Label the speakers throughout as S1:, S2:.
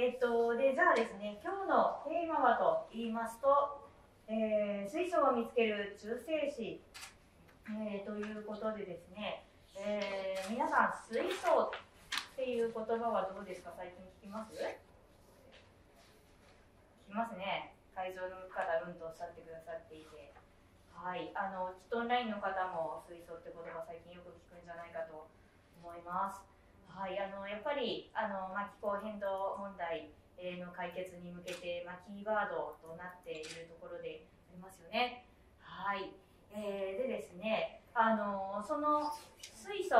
S1: えっと、で、じゃあですね、今日のテーマはと言いますと、えー、水素を見つける中性子、えー、ということでですね、えー、皆さん、水素っていう言葉はどうですか？最近聞きます？聞きますね。会場の方、うんとおっしゃってくださっていて。はい、あの、きっとオンラインの方も水素って言葉最近よく聞くんじゃないかと思います。はい、あのやっぱりあの、まあ、気候変動問題の解決に向けて、まあ、キーワードとなっているところでありますよね。はい、えー、でですね、あのその水素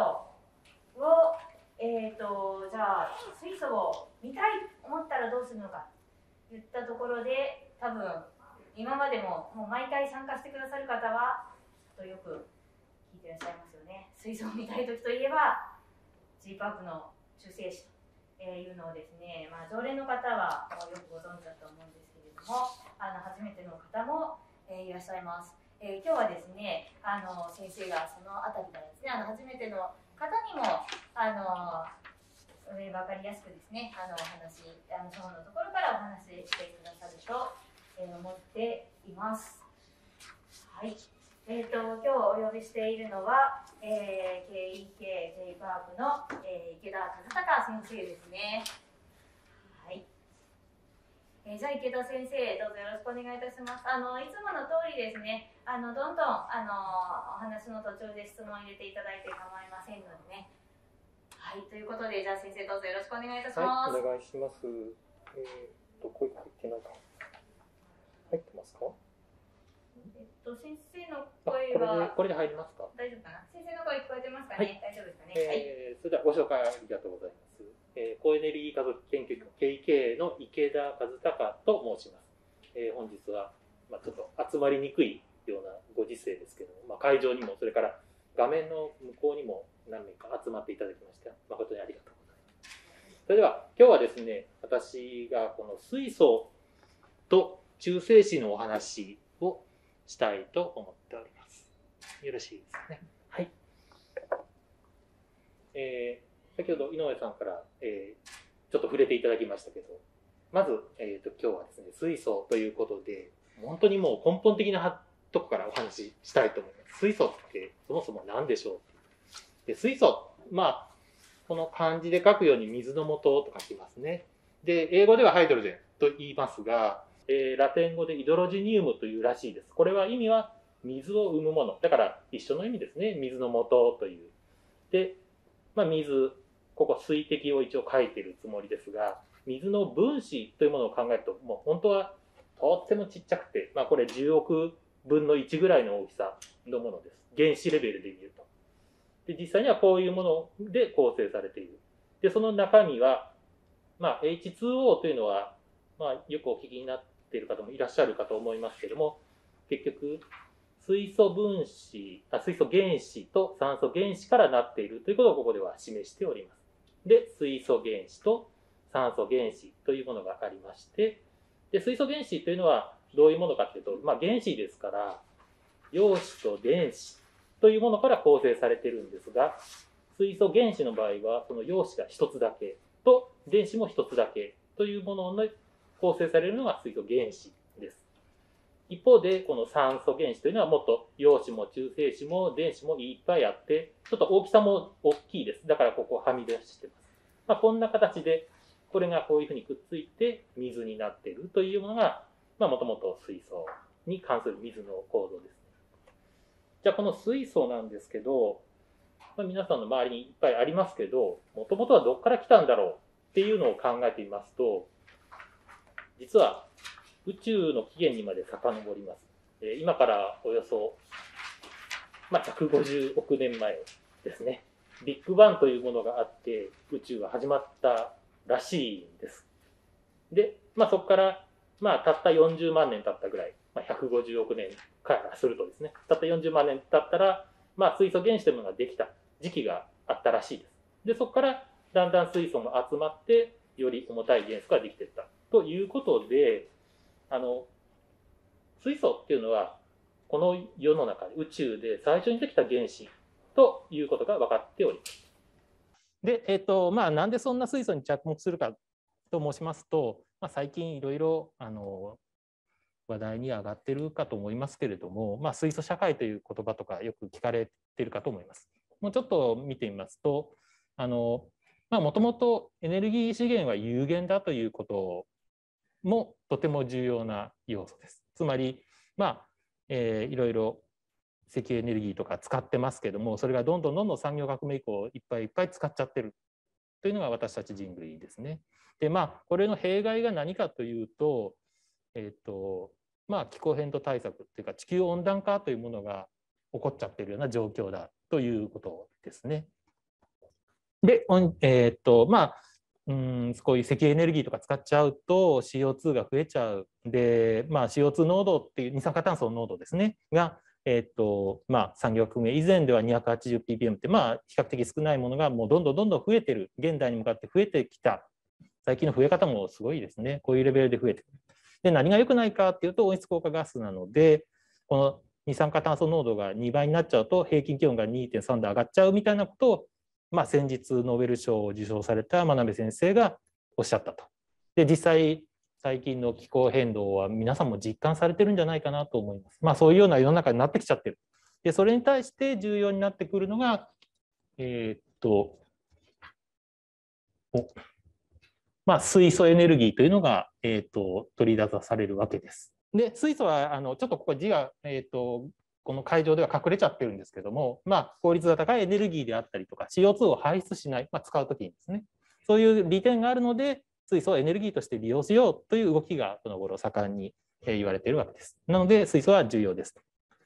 S1: を、えーと、じゃあ水素を見たいと思ったらどうするのかといったところで多分今までももう毎回参加してくださる方はちょっとよく聞いてらっしゃいますよね。水素を見たい時といえば G パークの中性子というのをですね、まあ、常連の方はよくご存知だと思うんですけれどもあの初めての方も、え、いらっしゃいます、えー、今日はですねあの先生がその辺りからですねあの初めての方にもあの分かりやすくですねあのお話あのそのところからお話ししてくださると、えー、思っています。はい。えーと、今日お呼びしているのは、えー、KEKJ パークの、えー、池田和孝先生ですね。はい。えー、じゃあ池田先生、どうぞよろしくお願いいたします。あのいつもの通りですね、あのどんどんあのお話の途中で質問を入れていただいて構いませんのでね。はい、ということで、じゃあ先生どうぞよろしくお願いいたします。
S2: はい、お願いします。えっ、と、声が入ってないか。入ってますか？
S1: えっと、先生の声は
S2: これで入りますか？
S1: 大丈夫かな？先生の声聞こえてますかね、はい、大丈夫ですかね、
S2: えー、それではご紹介ありがとうございます。えー、高エネルギー科学研究局 KK の池田和孝と申します。えー、本日は、まあ、ちょっと集まりにくいようなご時世ですけども、まあ、会場にも、それから画面の向こうにも何名か集まっていただきまして、誠にありがとうございます。それでは、今日はですね、私がこの水素と中性子のお話をしたいと思っております。よろしいですね。はい。えー、先ほど井上さんから、えー、ちょっと触れていただきましたけど、まず、えーと、今日はですね、水素ということで、本当にもう根本的なとこからお話ししたいと思います。水素ってそもそも何でしょう？で水素、まあ、この漢字で書くように水の素と書きますね。で、英語ではハイドロジェンと言いますが、えー、ラテン語でイドロジニウムというらしいです。これは意味は水を生むもの。だから一緒の意味ですね。水の元という。で、まあ、水、ここ水滴を一応書いてるつもりですが、水の分子というものを考えると、もう本当はとってもちっちゃくて、まあ、これ10億分の1ぐらいの大きさのものです。原子レベルで見ると。で、実際にはこういうもので構成されている。で、その中身は、まあ、H2O というのは、まあ、よくお聞きになっている方もいらっしゃるかと思いますけれども、結局、水素分子あ、水素原子と酸素原子からなっているということをここでは示しております。で、水素原子と酸素原子というものがありまして、で、水素原子というのはどういうものかというと、まあ、原子ですから、陽子と電子というものから構成されているんですが、水素原子の場合は、その陽子が一つだけと電子も一つだけというものの構成されるのが水素原子です。一方で、この酸素原子というのはもっと陽子も中性子も電子もいっぱいあって、ちょっと大きさも大きいです。だからここはみ出してます。まあ、こんな形で、これがこういうふうにくっついて水になっているというものが、まあ、もともと水素に関する水の構造です、じゃあこの水素なんですけど、まあ、皆さんの周りにいっぱいありますけど、もともとはどこから来たんだろうっていうのを考えてみますと、実は宇宙の起源にまで遡ります。え今からおよそ、まあ、150億年前ですね。ビッグバンというものがあって宇宙が始まったらしいんです。で、まあ、そこから、まあ、たった40万年経ったぐらい、まあ、150億年からするとですね、たった40万年経ったら、まあ、水素原子というものができた時期があったらしいです。で、そこからだんだん水素も集まって、より重たい元素ができていった。ということで、あの、水素っていうのは、この世の中宇宙で最初にできた原子ということが分かっております。で、えっ、ー、と、まあ、なんでそんな水素に着目するかと申しますと、まあ、最近いろいろあの話題に上がってるかと思いますけれども、まあ、水素社会という言葉とかよく聞かれてるかと思います。もうちょっと見てみますと、あのもともとエネルギー資源は有限だということもとても重要な要素です。つまり、まあえー、いろいろ石油エネルギーとか使ってますけどもそれがどんどんどんどん産業革命以降いっぱいいっぱい使っちゃってるというのが私たち人類ですね。でまあこれの弊害が何かというと,、えーとまあ、気候変動対策っていうか地球温暖化というものが起こっちゃってるような状況だということですね。で、えー、っとまあうんこういう石油エネルギーとか使っちゃうと CO2 が増えちゃうで、まあ、CO2 濃度っていう二酸化炭素の濃度ですね。がえっとまあ、産業革命以前では 280ppm ってまあ比較的少ないものがもうどんどんどんどん増えてる。現代に向かって増えてきた。最近の増え方もすごいですね。こういうレベルで増えてる。で何が良くないかっていうと温室効果ガスなのでこの二酸化炭素濃度が2倍になっちゃうと平均気温が2.3度上がっちゃうみたいなことを、まあ、先日ノーベル賞を受賞された真鍋先生がおっしゃったと。で実際最近の気候変動は皆さんも実感されてるんじゃないかなと思います。まあそういうような世の中になってきちゃってる。で、それに対して重要になってくるのが、えー、っと、まあ、水素エネルギーというのが、えー、っと取り出されるわけです。で、水素はあのちょっとここ字が、えー、っとこの会場では隠れちゃってるんですけども、まあ、効率が高いエネルギーであったりとか CO2 を排出しない、まあ、使うときにですねそういう利点があるので水素をエネルギーとして利用しようという動きがこの頃盛んに言われているわけです。なので水素は重要です。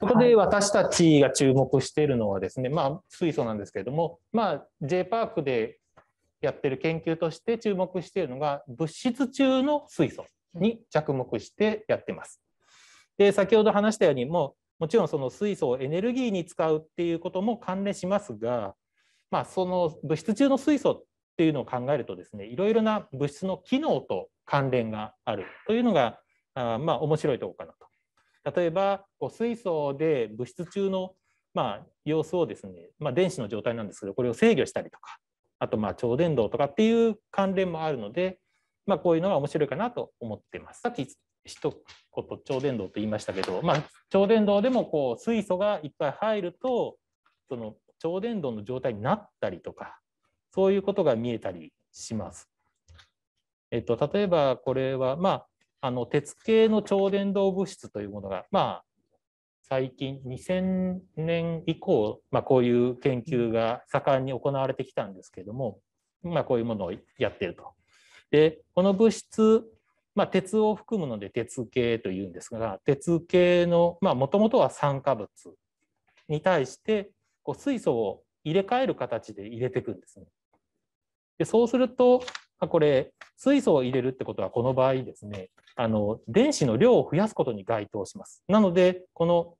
S2: ここで私たちが注目しているのはですね、まあ、水素なんですけれども、まあ、J パークでやってる研究として注目しているのが物質中の水素に着目してやってます。で先ほど話したようにももちろんその水素をエネルギーに使うっていうことも関連しますが、まあ、その物質中の水素っていうのを考えるとですねいろいろな物質の機能と関連があるというのがあまあ面白いところかなと。例えばこう水素で物質中のまあ様子をですね、まあ、電子の状態なんですけどこれを制御したりとかあとまあ超伝導とかっていう関連もあるので、まあ、こういうのが面白いかなと思ってます。さっき一言超伝導と言いましたけど、まあ、超伝導でもこう水素がいっぱい入るとその超伝導の状態になったりとかそういうことが見えたりします。えっと、例えばこれは、まあ、あの鉄系の超伝導物質というものが、まあ、最近2000年以降、まあ、こういう研究が盛んに行われてきたんですけれども、まあ、こういうものをやってると。でこの物質、まあ、鉄を含むので鉄系というんですが鉄系のもともとは酸化物に対してこう水素を入れ替える形で入れていくんですね。でそうすると、これ、水素を入れるってことは、この場合ですね、あの電子の量を増やすことに該当します。なので、この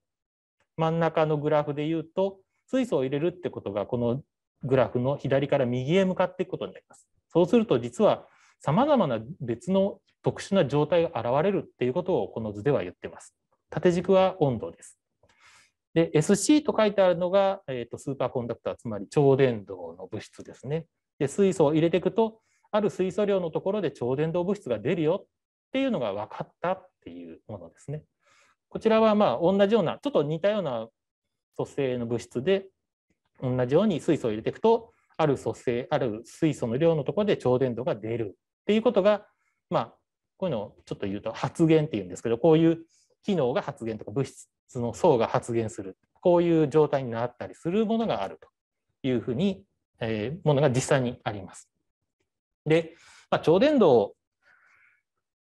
S2: 真ん中のグラフで言うと、水素を入れるってことが、このグラフの左から右へ向かっていくことになります。そうすると、実は様々な別の特殊な状態が現れるっていうことをこの図では言ってます。縦軸は温度です。で、SC と書いてあるのが、えーと、スーパーコンダクター、つまり超伝導の物質ですね。で水素を入れていくとある水素量のところで超伝導物質が出るよっていうのが分かったっていうものですね。こちらはまあ同じようなちょっと似たような組成の物質で同じように水素を入れていくとある組成ある水素の量のところで超伝導が出るっていうことがまあこういうのをちょっと言うと発現っていうんですけどこういう機能が発現とか物質の層が発現するこういう状態になったりするものがあるというふうにえものが実際にあります。で、まあ、超伝導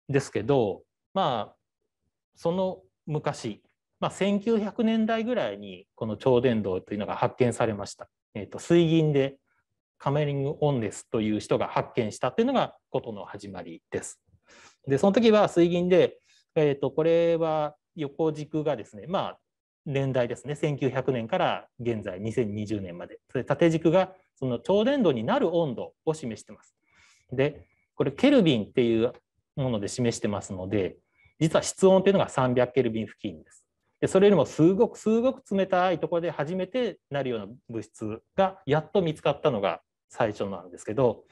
S2: ですけど、まあ、その昔、まあ、1900年代ぐらいにこの超伝導というのが発見されました。えーと、水銀でカメリング・オンネスという人が発見したというのがことの始まりです。で、その時は水銀で、えーとこれは横軸がですね、まあ、年代ですね、1900年から現在2020年まで。それ縦軸がその超伝導になる温度を示してます。で、これケルビンっていうもので示してますので、実は室温っていうのが300ケルビン付近です。でそれよりもすごくすごく冷たいところで初めてなるような物質がやっと見つかったのが最初なんですけど、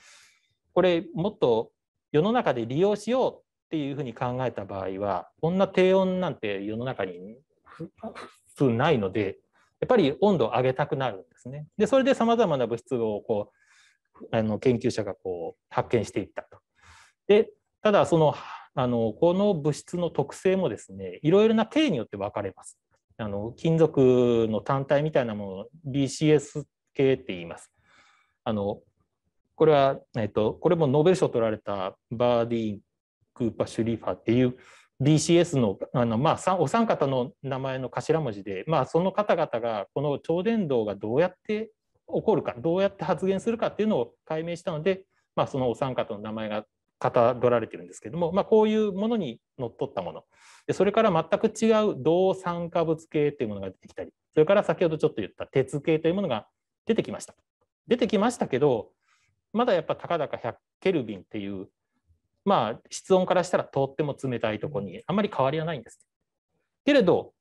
S2: これもっと世の中で利用しようっていうふうに考えた場合はこんな低温なんて世の中に普通ないのでやっぱり温度を上げたくなるんですね。でそれでさまざまな物質をこうあの研究者がこう発見していったと。でただそのあのこの物質の特性もですねいろいろな定によって分かれます。あの金属の単体みたいなもの BCS 系って言います。あのこれは、えっと、これもノーベル賞を取られたバーディー・クーパ・シュリーファーっていう BCS のあの、まあ、お三方の名前の頭文字で、まあ、その方々がこの超伝導がどうやって起こるかどうやって発現するかっていうのを解明したので、まあ、そのお三方の名前がかたどられてるんですけども、まあ、こういうものにのっとったもの。でそれから全く違う銅酸化物系というものが出てきたりそれから先ほどちょっと言った鉄系というものが出てきました。出てきましたけどまだやっぱたかだか100ケルビンっていうまあ室温からしたらとっても冷たいとこにあんまり変わりはないんですけれど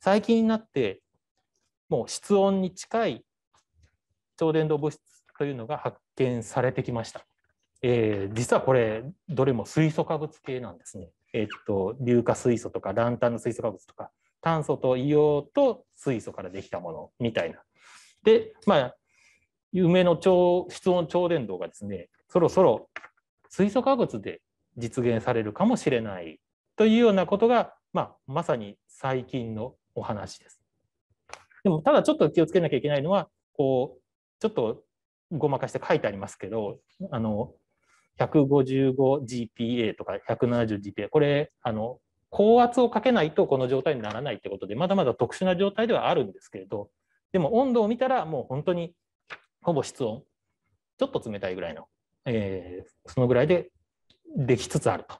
S2: 最近になってもう室温に近い超伝導物質というのが発見されてきました。えー、実はこれどれも水素化物系なんですね。え、っと硫化水素とかランタンの水素化物とか炭素と硫黄と水素からできたものみたいな。でまあ夢の超室温超伝導がですねそろそろ水素化物で実現されるかもしれないというようなことが、まあ、まさに最近のお話です。でもただちょっと気をつけなきゃいけないのはこうちょっとごまかして書いてありますけどあの 155GPa とか 170GPa これあの高圧をかけないとこの状態にならないってことでまだまだ特殊な状態ではあるんですけれどでも温度を見たらもう本当にほぼ室温ちょっと冷たいぐらいの、えー、そのぐらいでできつつあると。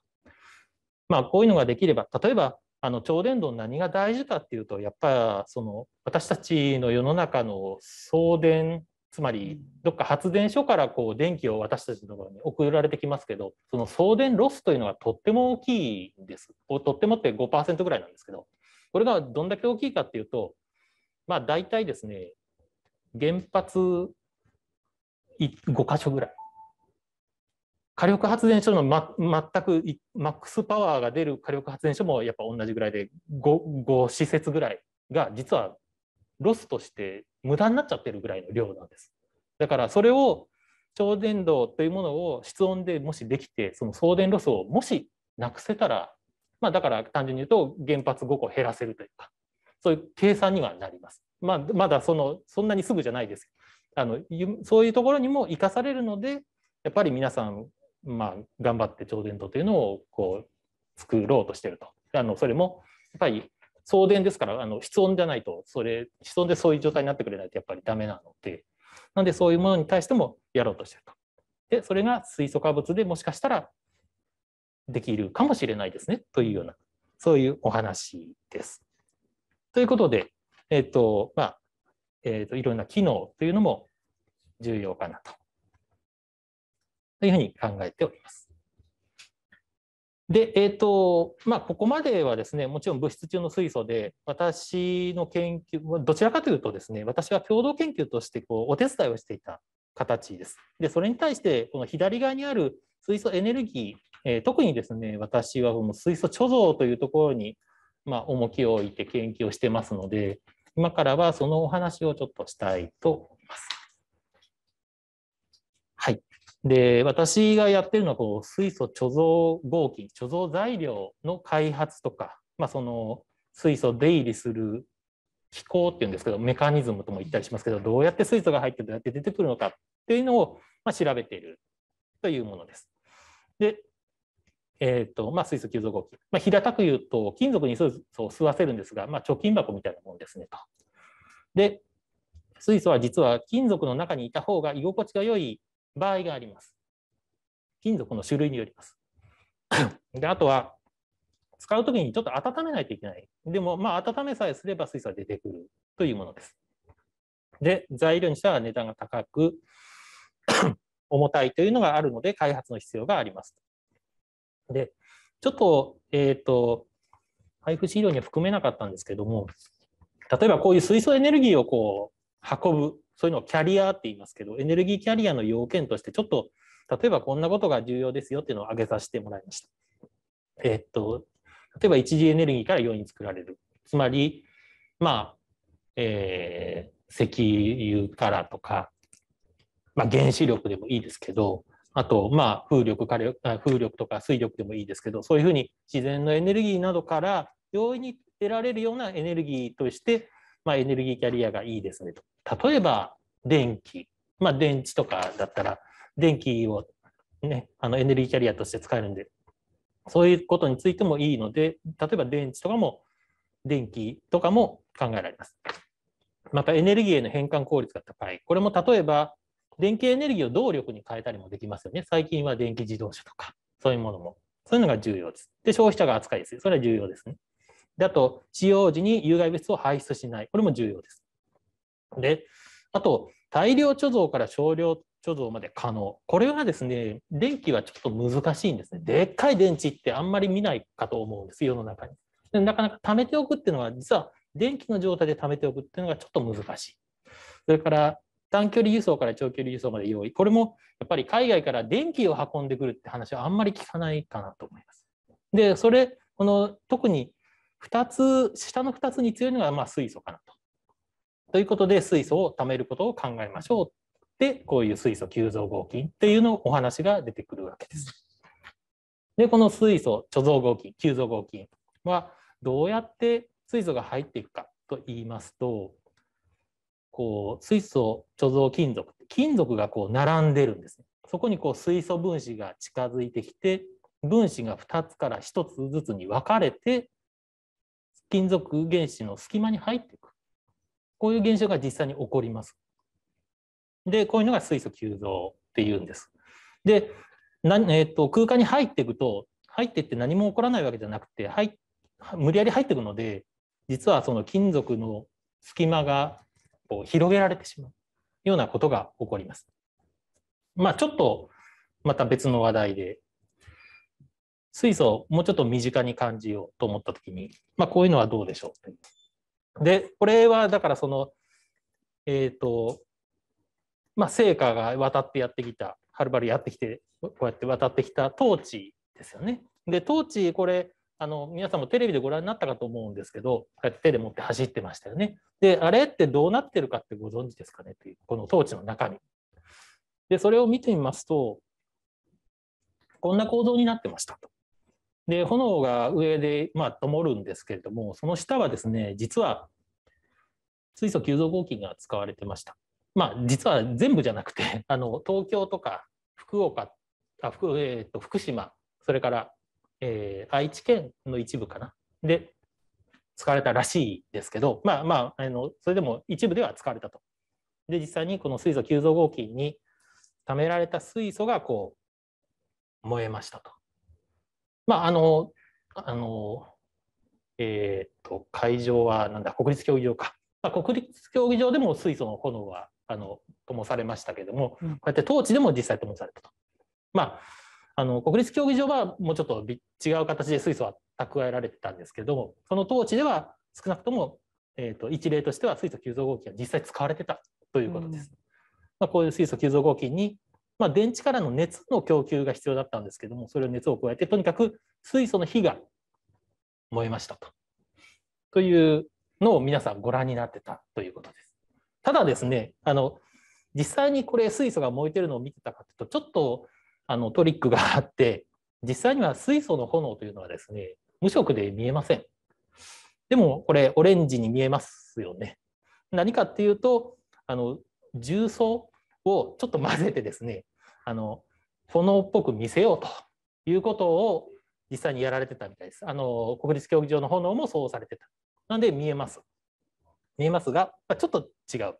S2: まあこういうのができれば例えばあの超電導何が大事かっていうとやっぱその私たちの世の中の送電つまりどっか発電所からこう電気を私たちのところに送られてきますけどその送電ロスというのがとっても大きいんです。とってもって5%ぐらいなんですけどこれがどんだけ大きいかっていうとまあ大体ですね原発5箇所ぐらい火力発電所の、ま、全くマックスパワーが出る火力発電所もやっぱ同じぐらいで 5, 5施設ぐらいが実はロスとして無駄になっちゃってるぐらいの量なんです。だからそれを超電導というものを室温でもしできてその送電ロスをもしなくせたらまあだから単純に言うと原発5個減らせるというかそういう計算にはなります。まあまだそのそんなにすぐじゃないですあのそういうところにも生かされるのでやっぱり皆さんまあ頑張って超電導というのをこう作ろうとしてると。あのそれもやっぱり送電ですからあの室温じゃないとそれ室温でそういう状態になってくれないとやっぱりダメなのでなんでそういうものに対してもやろうとしてると。でそれが水素化物でもしかしたらできるかもしれないですねというようなそういうお話です。ということで、えっ、とまあえーと、いろんな機能というのも重要かなと。というふうに考えております。で、えっ、ー、と、まあ、ここまではですね、もちろん物質中の水素で、私の研究、どちらかというとですね、私は共同研究としてこうお手伝いをしていた形です。で、それに対して、この左側にある水素エネルギー、えー、特にですね、私はこの水素貯蔵というところに、まあ、重きを置いて研究をしてますので、今からはそのお話をちょっとしたいと思います。はい。で、私がやってるのはこう水素貯蔵合金、貯蔵材料の開発とか、まあ、その水素出入りする機構っていうんですけど、メカニズムとも言ったりしますけど、どうやって水素が入ってどうやって出てくるのかっていうのをま調べているというものです。で、えーとまあ、水素吸蔵合金、まあ、平たく言うと金属に水素を吸わせるんですが、まあ、貯金箱みたいなものですねと。で水素は実は金属の中にいた方が居心地が良い場合があります。金属の種類によります。であとは、使うときにちょっと温めないといけない。でも、まあ、温めさえすれば水素は出てくるというものです。で、材料にしては値段が高く 重たいというのがあるので、開発の必要があります。で、ちょっと、えっ、ー、と、配布資料には含めなかったんですけども、例えばこういう水素エネルギーをこう運ぶそういうのをキャリアって言いますけど、エネルギーキャリアの要件として、ちょっと例えばこんなことが重要ですよっていうのを挙げさせてもらいました。えっと、例えば一次エネルギーから容易に作られる。つまり、まあ、えー、石油からとか、まあ、原子力でもいいですけど、あと、まあ、風力、火力、風力とか水力でもいいですけど、そういうふうに自然のエネルギーなどから容易に得られるようなエネルギーとして、まあ、エネルギーキャリアがいいですねと。例えば、電気。まあ、電池とかだったら、電気をね、あのエネルギーキャリアとして使えるんで、そういうことについてもいいので、例えば電池とかも、電気とかも考えられます。またエネルギーへの変換効率が高い。これも例えば、電気エネルギーを動力に変えたりもできますよね。最近は電気自動車とか、そういうものも。そういうのが重要です。で、消費者が扱いやすい。それは重要ですね。で、あと、使用時に有害物質を排出しない。これも重要です。で、あと、大量貯蔵から少量貯蔵まで可能。これはですね、電気はちょっと難しいんですね。でっかい電池ってあんまり見ないかと思うんです、世の中に。でなかなか貯めておくっていうのは、実は電気の状態で貯めておくっていうのがちょっと難しい。それから短距離輸送から長距離輸送まで用意。これもやっぱり海外から電気を運んでくるって話はあんまり聞かないかなと思います。で、それ、この特に2つ、下の2つに強いのがまあ水素かなと。ということで、水素を貯めることを考えましょう。で、こういう水素急増合金っていうのお話が出てくるわけです。で、この水素貯蔵合金、急増合金はどうやって水素が入っていくかと言いますと、こう水素貯蔵金属金属がこう並んでるんですね。そこにこう水素分子が近づいてきて分子が2つから1つずつに分かれて金属原子の隙間に入っていくこういう現象が実際に起こります。でこういうのが水素急増っていうんです。でな、えーと、空間に入っていくと入っていって何も起こらないわけじゃなくて入無理やり入っていくので実はその金属の隙間がこう広げられてしまうようなことが起こります。まあちょっとまた別の話題で水素をもうちょっと身近に感じようと思った時に、まあ、こういうのはどうでしょうでこれはだからそのえっ、ー、とまあ成果が渡ってやってきたはるばるやってきてこうやって渡ってきたトーチですよね。でトーチこれあの皆さんもテレビでご覧になったかと思うんですけど、手で持って走ってましたよね。で、あれってどうなってるかってご存知ですかねという、このトーチの中身。で、それを見てみますと、こんな構造になってましたと。で、炎が上で、まあ、灯るんですけれども、その下はですね、実は水素急増合金が使われてました。まあ、実は全部じゃなくて、あの東京とか福岡、あ福えー、と福島、それからえー、愛知県の一部かな？で使われたらしいですけどまあまああのそれでも一部では使われたと。で実際にこの水素急増合金に貯められた水素がこう燃えましたと。まああのあのえっ、と会場はなんだ？国立競技場か、まあ、国立競技場でも水素の炎はあの灯されましたけれども、こうやってトーチでも実際灯されたと。まああの国立競技場はもうちょっと違う形で水素は蓄えられてたんですけどもその当地では少なくとも、えーと、一例としては水素急増合金が実際使われてたということです。うん、まあ、こういう水素急増合金に、まあ、電池からの熱の供給が必要だったんですけどもそれを熱を加えてとにかく水素の火が燃えましたと。というのを皆さんご覧になってたということです。ただですねあの実際にこれ水素が燃えてるのを見てたかというとちょっとあのトリックが あって実際には水素の炎というのはですね無色で見えません。でもこれオレンジに見えますよね。何かっていうとあの重曹をちょっと混ぜてですねあの炎っぽく見せようということを実際にやられてたみたいです。あの国立競技場の炎もそうされてた。なんで見えます。見えますが、ちょっと違う。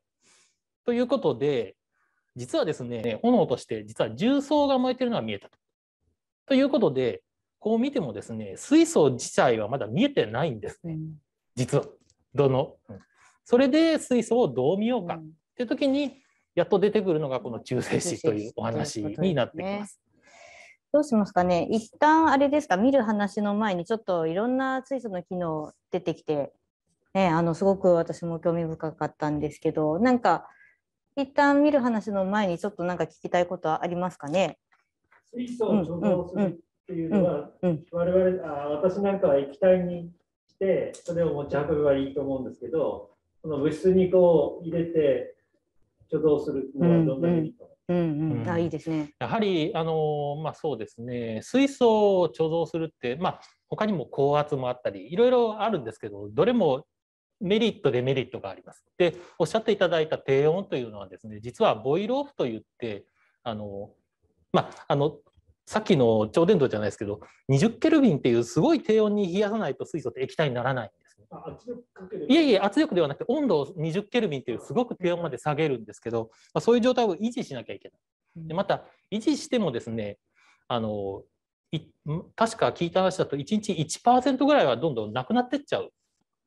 S2: ということで、実はですね、炎として実は重曹が燃えてるのが見えたと。ということで、こう見てもですね、水素自体はまだ見えてないんですね。実は。どの。それで水素をどう見ようかっていう時に、やっと出てくるのがこの中性子というお話になってきます。
S1: どうしますかね一旦あれですか見る話の前にちょっといろんな水素の機能出てきて、ね、あのすごく私も興味深かったんですけどなんか一旦見る話の前にちょっとなんか聞きたいことはありますかね？
S3: 水素を貯蔵するっていうのは、我々あ私なんかは液体にしてそれを持ち運べばいいと思うんですけどこの物質にこう入れて貯蔵するのはどんなメリットが
S1: うんうん、
S2: うん
S1: あいいですね。
S2: やはり、あのまあ、そうですね、水素を貯蔵するって、まあ、他にも高圧もあったり、いろいろあるんですけど、どれもメリット、デメリットがあります。で、おっしゃっていただいた低温というのはですね、実はボイルオフといって、あのまあ、あのさっきの超伝導じゃないですけど、20ケルビンっていうすごい低温に冷やさないと水素って液体にならないんですね。
S3: あ圧力かける
S2: いえいえ、圧力ではなくて、温度を20ケルビンというすごく低温まで下げるんですけど、まあ、そういう状態を維持しなきゃいけない。でまた、維持してもですね、あの確か聞いた話だと、1日1%ぐらいはどんどんなくなってっちゃう、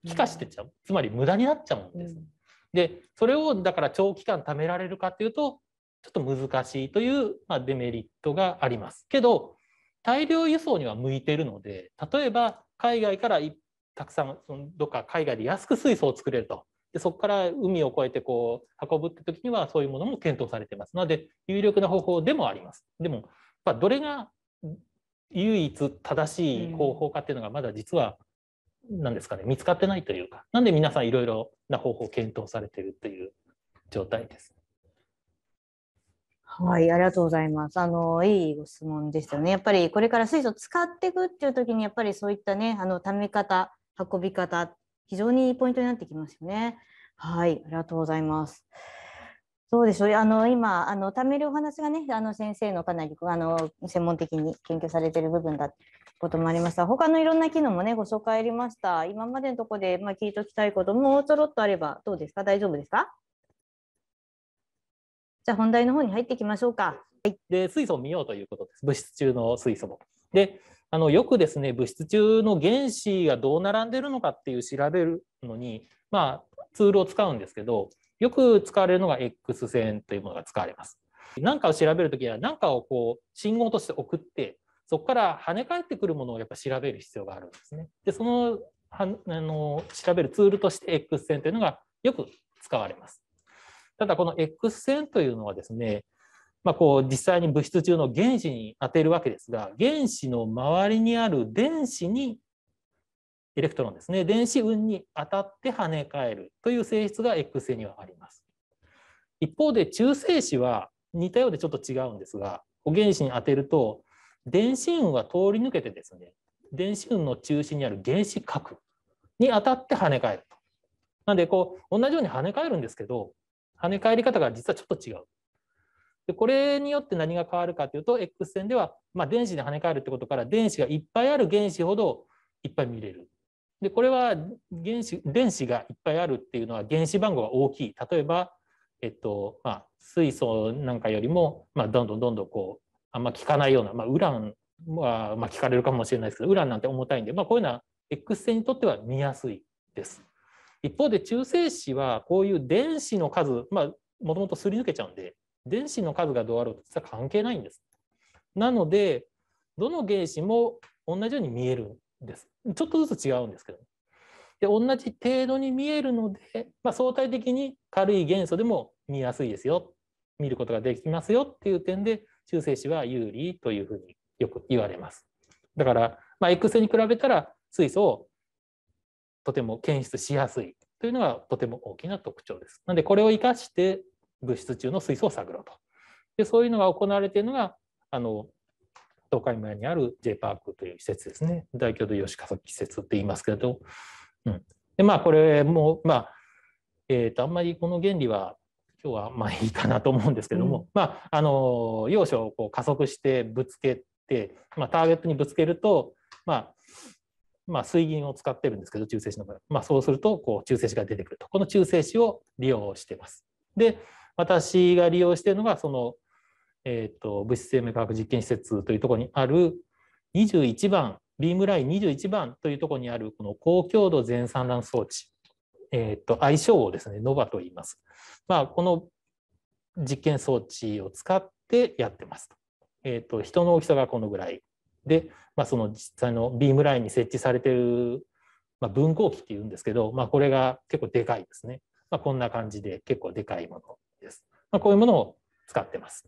S2: 気化してっちゃう、つまり無駄になっちゃうんです。で、それをだから長期間貯められるかというと、ちょっと難しいという、まあ、デメリットがあります。けど、大量輸送には向いているので、例えば海外からいたくさん、そのどっか海外で安く水素を作れると。でそこから海を越えてこう運ぶって時にはそういうものも検討されていますので有力な方法でもあります。でもやっぱどれが唯一正しい方法かっていうのがまだ実は何ですかね見つかってないというかなんで皆さんいろいろな方法を検討されているという状態です。
S1: はい、ありがとうございます。あの、いいご質問でしたよね。やっぱりこれから水素使っていくっていう時に、やっぱりそういったね、あの、貯め方、運び方、非常にポイントになってきますよね。はい、ありがとうございます。そうでしょう。あの、今、あの、貯めるお話がね、あの、先生のかなり、あの、専門的に研究されている部分だこともありました。他のいろんな機能もね、ご紹介ありました。今までのところで、まあ、聞いておきたいこともちょろっとあれば、どうですか？大丈夫ですか？じゃあ、本題の方に入っていきましょうか。
S2: はいで水素を見ようということです物質中の水素を。であのよくですね物質中の原子がどう並んでるのかっていう調べるのに、まあ、ツールを使うんですけどよく使われるのが X 線というものが使われます。何かを調べるときは何かをこう信号として送ってそこから跳ね返ってくるものをやっぱ調べる必要があるんですね。でそのはあの調べるツールとして X 線というのがよく使われます。ただこの X 線というのはですねまあ、こう実際に物質中の原子に当てるわけですが原子の周りにある電子にエレクトロンですね電子雲に当たって跳ね返るという性質が X 線にはあります。一方で中性子は似たようでちょっと違うんですが原子に当てると電子雲は通り抜けてですね電子雲の中心にある原子核に当たって跳ね返ると。なんでこう同じように跳ね返るんですけど跳ね返り方が実はちょっと違う。でこれによって何が変わるかというと X 線では、まあ、電子で跳ね返るってことから電子がいっぱいある原子ほどいっぱい見れる。でこれは原子電子がいっぱいあるっていうのは原子番号が大きい。例えば、えっとまあ、水素なんかよりも、まあ、どんどんどんどんこうあんま効かないような、まあ、ウランは、まあ、効かれるかもしれないですけどウランなんて重たいんで、まあ、こういうのは X 線にとっては見やすいです。一方で中性子はこういう電子の数、まあ、もともとすり抜けちゃうんで電子の数がどうあろうと実は関係ないんです。なので、どの原子も同じように見えるんです。ちょっとずつ違うんですけど。で、同じ程度に見えるので、まあ、相対的に軽い元素でも見やすいですよ。見ることができますよっていう点で、中性子は有利というふうによく言われます。だから、まあ、X 線に比べたら水素をとても検出しやすいというのがとても大きな特徴です。なので、これを生かして物質中の水素を探ろうと。でそういうのが行われているのが、あの東海村にある J パークという施設ですね。大共同吉川施設って言いますけど、うん、でまあこれも、まあ、えー、とあんまりこの原理は今日はまあいいかなと思うんですけども、うん、まああの要所をこう加速してぶつけて、まあ、ターゲットにぶつけると、まあまあ、水銀を使ってるんですけど中性子の場合、まあ、そうするとこう中性子が出てくると。この中性子を利用しています。で私が利用しているのがその、えーと、物質生命科学実験施設というところにある21番ビームライン21番というところにあるこの高強度全散乱装置、えーと、愛称をですね NOVA と言います。まあ、この実験装置を使ってやってますと。えーと、人の大きさがこのぐらいで、まあ、その実際のビームラインに設置されている、まあ、分光器っていうんですけど、まあ、これが結構でかいですね。まあ、こんな感じで結構でかいものです。まあ、こういうものを使ってます。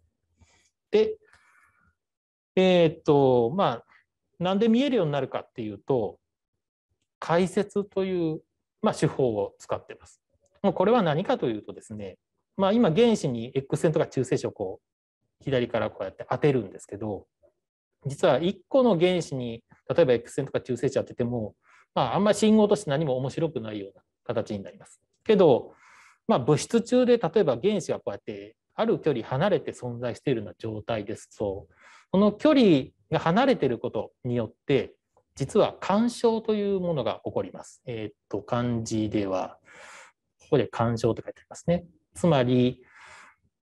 S2: で、えーっと、まあ、なんで見えるようになるかっていうと、解説という、まあ、手法を使ってます。もうこれは何かというとですね、まあ、今原子に X 線とか中性子をこう左からこうやって当てるんですけど、実は1個の原子に例えば X 線とか中性子当てても、まあ、あんまり信号として何も面白くないような形になります。けど、まあ、物質中で例えば原子がこうやってある距離離れて存在しているような状態ですと、この距離が離れていることによって、実は干渉というものが起こります。えっ、と、漢字では、ここで干渉と書いてありますね。つまり、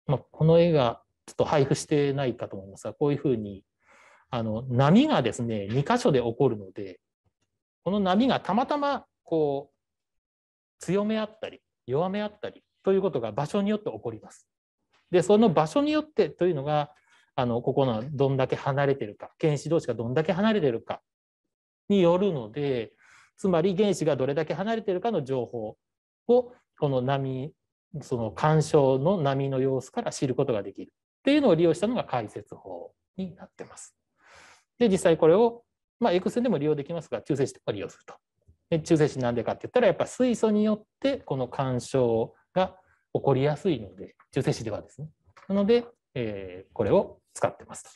S2: まあ、この絵がちょっと配布してないかと思いますが、こういうふうに、あの、波がですね、2箇所で起こるので、この波がたまたま、こう、強め合ったり、弱め合ったりということが場所によって起こります。で、その場所によってというのが、あの、ここのどんだけ離れてるか、原子同士がどんだけ離れてるかによるので、つまり原子がどれだけ離れてるかの情報を、この波、その干渉の波の様子から知ることができるっていうのを利用したのが解説法になってます。で、実際これを、まあ、X 線でも利用できますが、中性子でも利用すると。で中性子なんでかって言ったら、やっぱ水素によってこの干渉が起こりやすいので、中性子ではですね。なので、えーこれを使ってますと。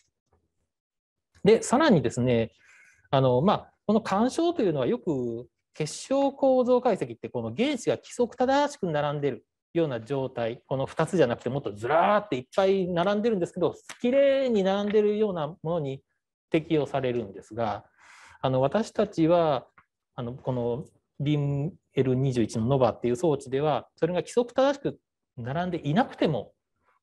S2: で、さらにですね、あの、まあ、この干渉というのはよく結晶構造解析ってこの原子が規則正しく並んでるような状態、この2つじゃなくてもっとずらーっていっぱい並んでるんですけど、きれいに並んでるようなものに適用されるんですが、あの私たちはあのこの BIML21 の NOVA っていう装置では、それが規則正しく並んでいなくても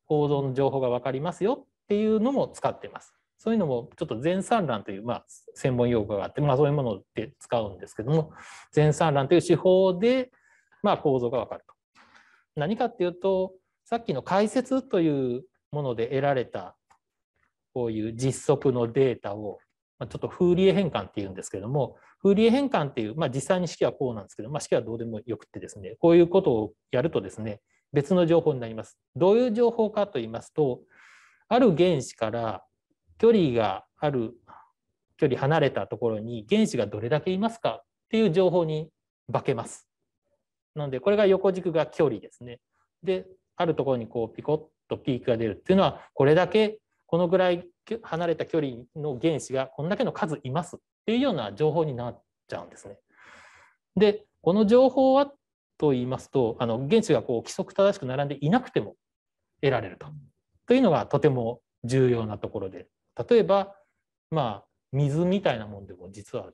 S2: 構造の情報が分かりますよっていうのも使ってます。そういうのもちょっと全産卵という、まあ、専門用語があって、まあ、そういうもので使うんですけども、全産卵という手法で、まあ、構造が分かると。何かっていうと、さっきの解説というもので得られた、こういう実測のデータを、ま、ちょっとフーリエ変換っていうんですけども、フーリエ変換っていう、まあ、実際に式はこうなんですけど、まあ、式はどうでもよくてですね、こういうことをやるとですね、別の情報になります。どういう情報かと言いますと、ある原子から距離がある、距離離れたところに原子がどれだけいますかっていう情報に化けます。なので、これが横軸が距離ですね。で、あるところにこうピコッとピークが出るっていうのは、これだけ、このぐらい離れた距離の原子がこんだけの数いますっていうような情報になっちゃうんですね。で、この情報はと言いますと、あの原子がこう規則正しく並んでいなくても得られると。というのがとても重要なところで、例えば、まあ、水みたいなもんでも実は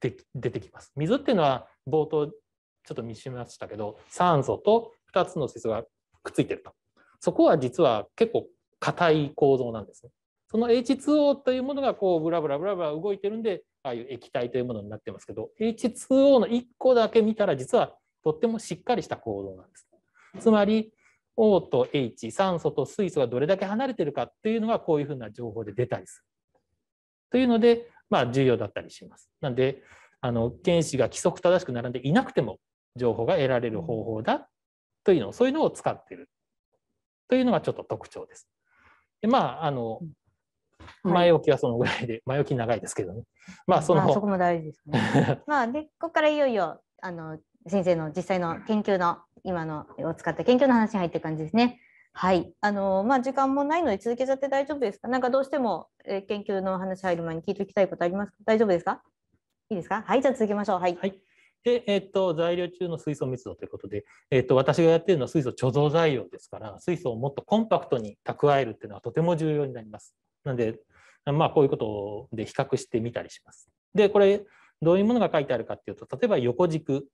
S2: 出てきます。水っていうのは冒頭ちょっと見しましたけど、酸素と2つの水素がくっついてると。そこは実は結構硬い構造なんですね。その H2O というものがこうブラブラブラブラ動いてるんで、ああいう液体というものになってますけど、H2O の1個だけ見たら実はとってもしっかりした構造なんです。つまり、O と H、酸素と水素がどれだけ離れてるかっていうのがこういうふうな情報で出たりする。というので、まあ重要だったりします。なんで、あの原子が規則正しく並んでいなくても情報が得られる方法だというのを、そういうのを使っているというのがちょっと特徴です。でまあ、あの、前置きはそのぐらいで、前置き長いですけどね。まあ、その、
S1: まあ、そこも大事ですね。まあ、で、ここからいよいよ、あの、先生の実際の研究の、今のを使った研究の話に入ってる感じですね。はい。あの、まあ、時間もないので続けちゃって大丈夫ですか？なんかどうしても、えー研究の話入る前に聞いておきたいことありますか？大丈夫ですか？いいですか？はい、じゃあ続けましょう。はい。
S2: はいで、えっと、材料中の水素密度ということで、えっと、私がやっているのは水素貯蔵材料ですから、水素をもっとコンパクトに蓄えるっていうのはとても重要になります。なので、まあ、こういうことで比較してみたりします。で、これ、どういうものが書いてあるかっていうと、例えば横軸、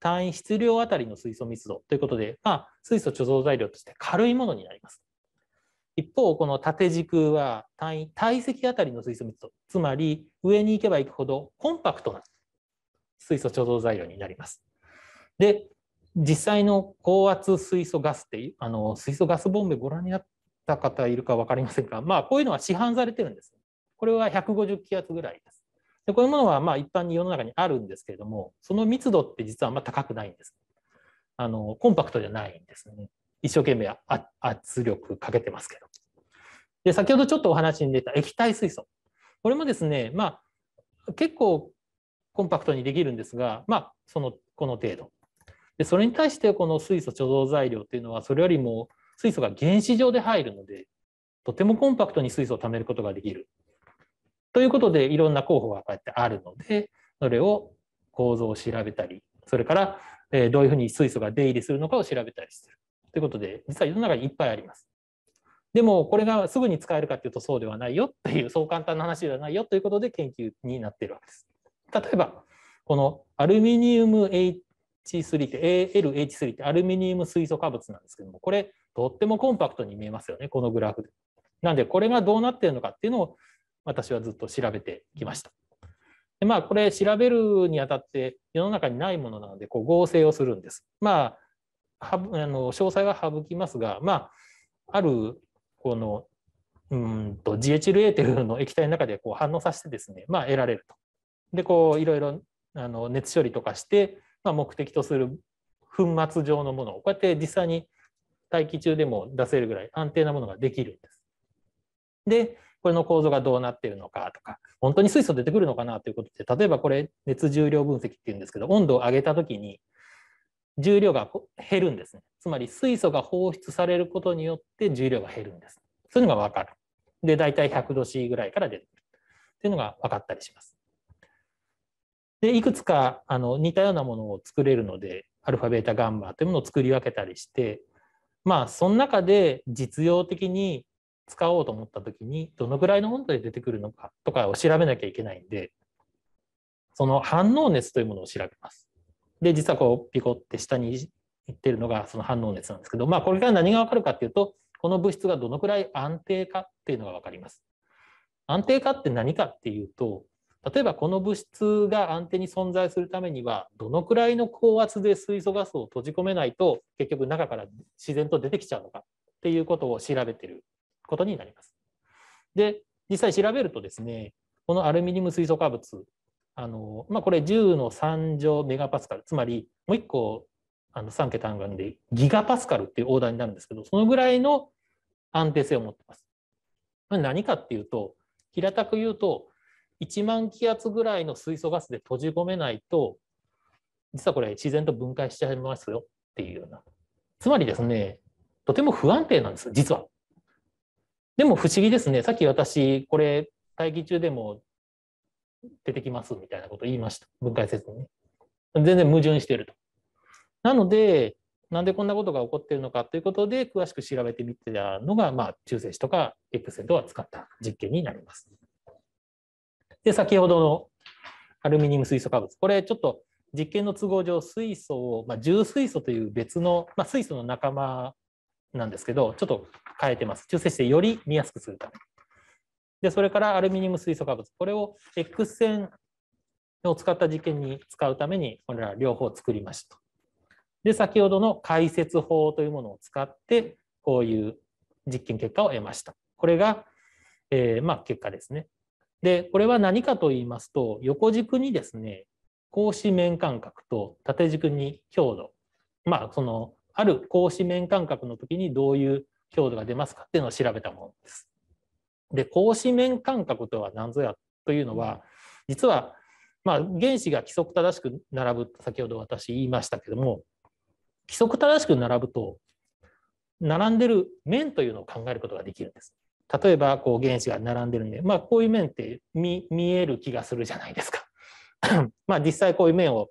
S2: 単位質量あたりの水素密度ということで、まあ、水素貯蔵材料として軽いものになります。一方、この縦軸は単位体積あたりの水素密度、つまり上に行けば行くほどコンパクトな水素貯蔵材料になります。で、実際の高圧水素ガスっていう、あの水素ガスボンベご覧になった方いるか分かりませんが、まあ、こういうのは市販されてるんです。これは150気圧ぐらいです。でこういうものはまあ一般に世の中にあるんですけれども、その密度って実はあんま高くないんです。あのコンパクトじゃないんですね。一生懸命圧力かけてますけど。で、先ほどちょっとお話に出た液体水素。これもですね、まあ、結構コンパクトにできるんですが、まあ、その、この程度。で、それに対してこの水素貯蔵材料っていうのは、それよりも水素が原子状で入るので、とてもコンパクトに水素を貯めることができる。ということで、いろんな候補がこうやってあるので、それを構造を調べたり、それからどういうふうに水素が出入りするのかを調べたりする。ということで、実は世の中にいっぱいあります。でも、これがすぐに使えるかっていうとそうではないよっていう、そう簡単な話ではないよということで研究になっているわけです。例えば、このアルミニウム H3 って ALH3 ってアルミニウム水素化物なんですけども、これとってもコンパクトに見えますよね、このグラフで。なんで、これがどうなっているのかっていうのを私はずっと調べてきました。でまあ、これ調べるにあたって世の中にないものなのでこう合成をするんです。まあ、あの詳細は省きますが、まあ、あるこのうんと GHLA というの液体の中でこう反応させてですね、まあ、得られると。でこういろいろあの熱処理とかして、まあ、目的とする粉末状のものをこうやって実際に大気中でも出せるぐらい安定なものができるんです。でこれの構造がどうなっているのかとか本当に水素出てくるのかなということで例えばこれ熱重量分析っていうんですけど温度を上げた時に重量が減るんですね。つまり水素が放出されることによって重量が減るんです。そういうのが分かる。で大体100度 C ぐらいから出てくる。っていうのが分かったりします。でいくつかあの似たようなものを作れるのでアルファベータガンマというものを作り分けたりしてまあその中で実用的に使おうと思った時にどのぐらいの温度で出てくるのかとかを調べなきゃいけないんでその反応熱というものを調べます。で実はこうピコって下にいってるのがその反応熱なんですけどまあこれから何が分かるかっていうとこの物質がどのくらい安定かっていうのが分かります。安定かって何かっていうと例えばこの物質が安定に存在するためにはどのくらいの高圧で水素ガスを閉じ込めないと結局中から自然と出てきちゃうのかっていうことを調べてることになります。で、実際調べるとですね、このアルミニウム水素化物、あのまあ、これ10の3乗メガパスカル、つまりもう1個あの3桁単元でギガパスカルっていうオーダーになるんですけど、そのぐらいの安定性を持ってます。何かっていうと、平たく言うと、1万気圧ぐらいの水素ガスで閉じ込めないと、実はこれ自然と分解しちゃいますよっていうような。つまりですね、とても不安定なんです、実は。でも不思議ですね。さっき私、これ、待機中でも出てきますみたいなことを言いました。分解せずにね。全然矛盾していると。なので、なんでこんなことが起こっているのかということで、詳しく調べてみてたのが、まあ、中性子とか X 線とは使った実験になります。で、先ほどのアルミニウム水素化物。これ、ちょっと実験の都合上、水素を、まあ、重水素という別の、まあ、水素の仲間なんですけど、ちょっと変えてます。中性子でより見やすくするため。で、それからアルミニウム水素化物。これを X 線を使った実験に使うために、これら両方作りました。で、先ほどの解説法というものを使って、こういう実験結果を得ました。これが、えー、まあ、結果ですね。で、これは何かと言いますと、横軸にですね、格子面間隔と縦軸に強度。まあ、そのある格子面間隔の時にどういう強度が出ますかっていうのを調べたものです。で、格子面間隔とは何ぞやというのは、実は、まあ、原子が規則正しく並ぶと先ほど私言いましたけども、規則正しく並ぶと、並んでる面というのを考えることができるんです。例えば、こう原子が並んでるんで、まあ、こういう面って見見える気がするじゃないですか。まあ、実際こういう面を、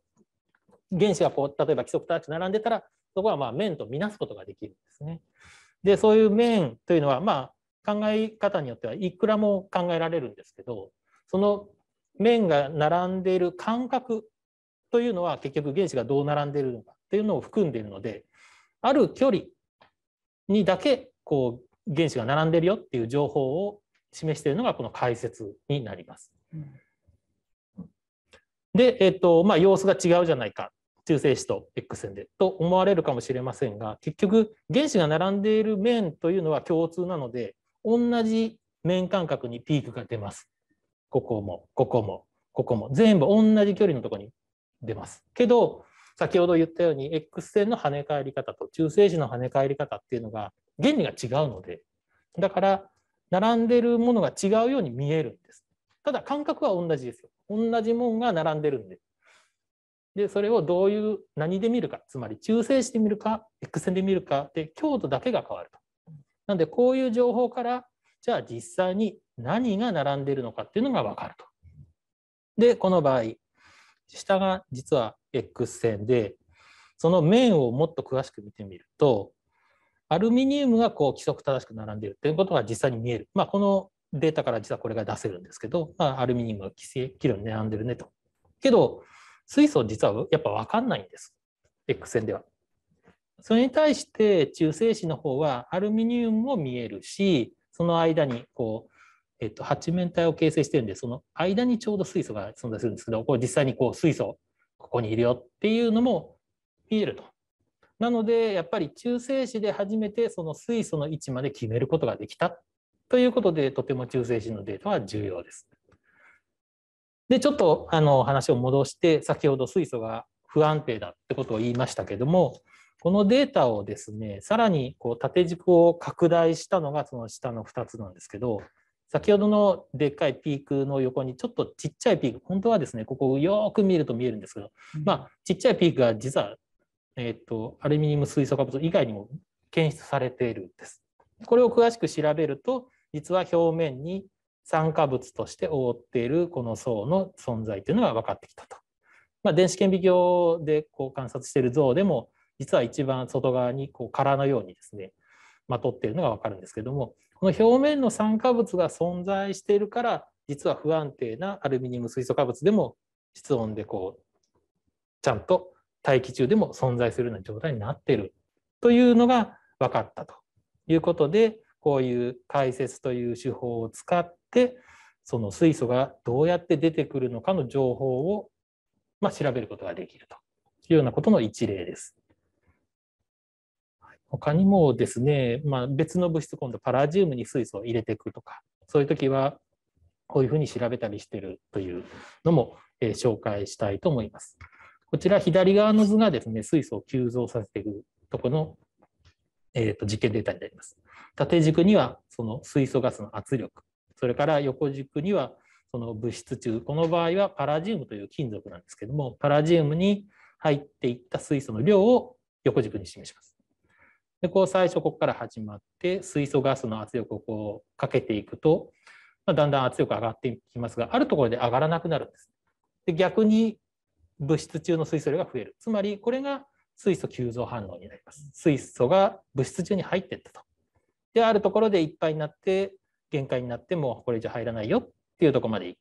S2: 原子がこう、例えば規則正しく並んでたら、そこはまあ面とみなすことができるんですね。で、そういう面というのは、まあ、考え方によってはいくらも考えられるんですけど、その面が並んでいる間隔というのは結局原子がどう並んでいるのかっていうのを含んでいるので、ある距離にだけこう原子が並んでいるよっていう情報を示しているのがこの解説になります。で、えっとまあ、様子が違うじゃないか中性子と X 線でと思われるかもしれませんが結局原子が並んでいる面というのは共通なので同じ面間隔にピークが出ます。ここもここもここも全部同じ距離のとこに出ます。けど先ほど言ったように X 線の跳ね返り方と中性子の跳ね返り方っていうのが原理が違うのでだから並んでるものが違うように見えるんです。ただ感覚は同じですよ。同じもんが並んでるんで。で、それをどういう、何で見るか、つまり中性子で見るか、X 線で見るかで、強度だけが変わると。なので、こういう情報から、じゃあ実際に何が並んでいるのかっていうのが分かると。で、この場合、下が実は X 線で、その面をもっと詳しく見てみると、アルミニウムがこう規則正しく並んでいるということが実際に見える。まあ、このデータから実はこれが出せるんですけど、まあ、アルミニウムがきれいに並んでるねと。けど、水素実はやっぱ分かんないんです。X 線では。それに対して中性子の方はアルミニウムも見えるし、その間にこう、えっと、八面体を形成してるんで、その間にちょうど水素が存在するんですけど、これ実際にこう水素、ここにいるよっていうのも見えると。なので、やっぱり中性子で初めてその水素の位置まで決めることができたということで、とても中性子のデータは重要です。で、ちょっとあの話を戻して、先ほど水素が不安定だってことを言いましたけども、このデータをですね、さらにこう縦軸を拡大したのがその下の2つなんですけど、先ほどのでっかいピークの横にちょっとちっちゃいピーク、本当はですね、ここをよく見ると見えるんですけど、まあ、ちっちゃいピークが実は、えっ、と、アルミニウム水素化物以外にも検出されているんです。これを詳しく調べると、実は表面に酸化物として覆っているこの層の存在というのが分かってきたと。まあ、電子顕微鏡でこう観察している像でも実は一番外側にこう殻のようにですねまとっているのが分かるんですけどもこの表面の酸化物が存在しているから実は不安定なアルミニウム水素化物でも室温でこうちゃんと大気中でも存在するような状態になっているというのが分かったということでこういう解説という手法を使ってその水素がどうやって出てくるのかの情報を、まあ、調べることができるというようなことの一例です。他にもですね、まあ、別の物質今度パラジウムに水素を入れていくとかそういう時はこういうふうに調べたりしてるというのも、えー、紹介したいと思います。こちら左側の図がですね水素を急増させていくとこの、えーと実験データになります。縦軸にはその水素ガスの圧力、それから横軸にはその物質中、この場合はパラジウムという金属なんですけども、パラジウムに入っていった水素の量を横軸に示します。でこう最初ここから始まって水素ガスの圧力をこうかけていくと、まあ、だんだん圧力上がっていきますがあるところで上がらなくなるんです。で逆に物質中の水素量が増えるつまりこれが水素急増反応になります。水素が物質中に入っていったと。であるところでいっぱいになって限界になってもこれ以上入らないよっていうとこまでいく。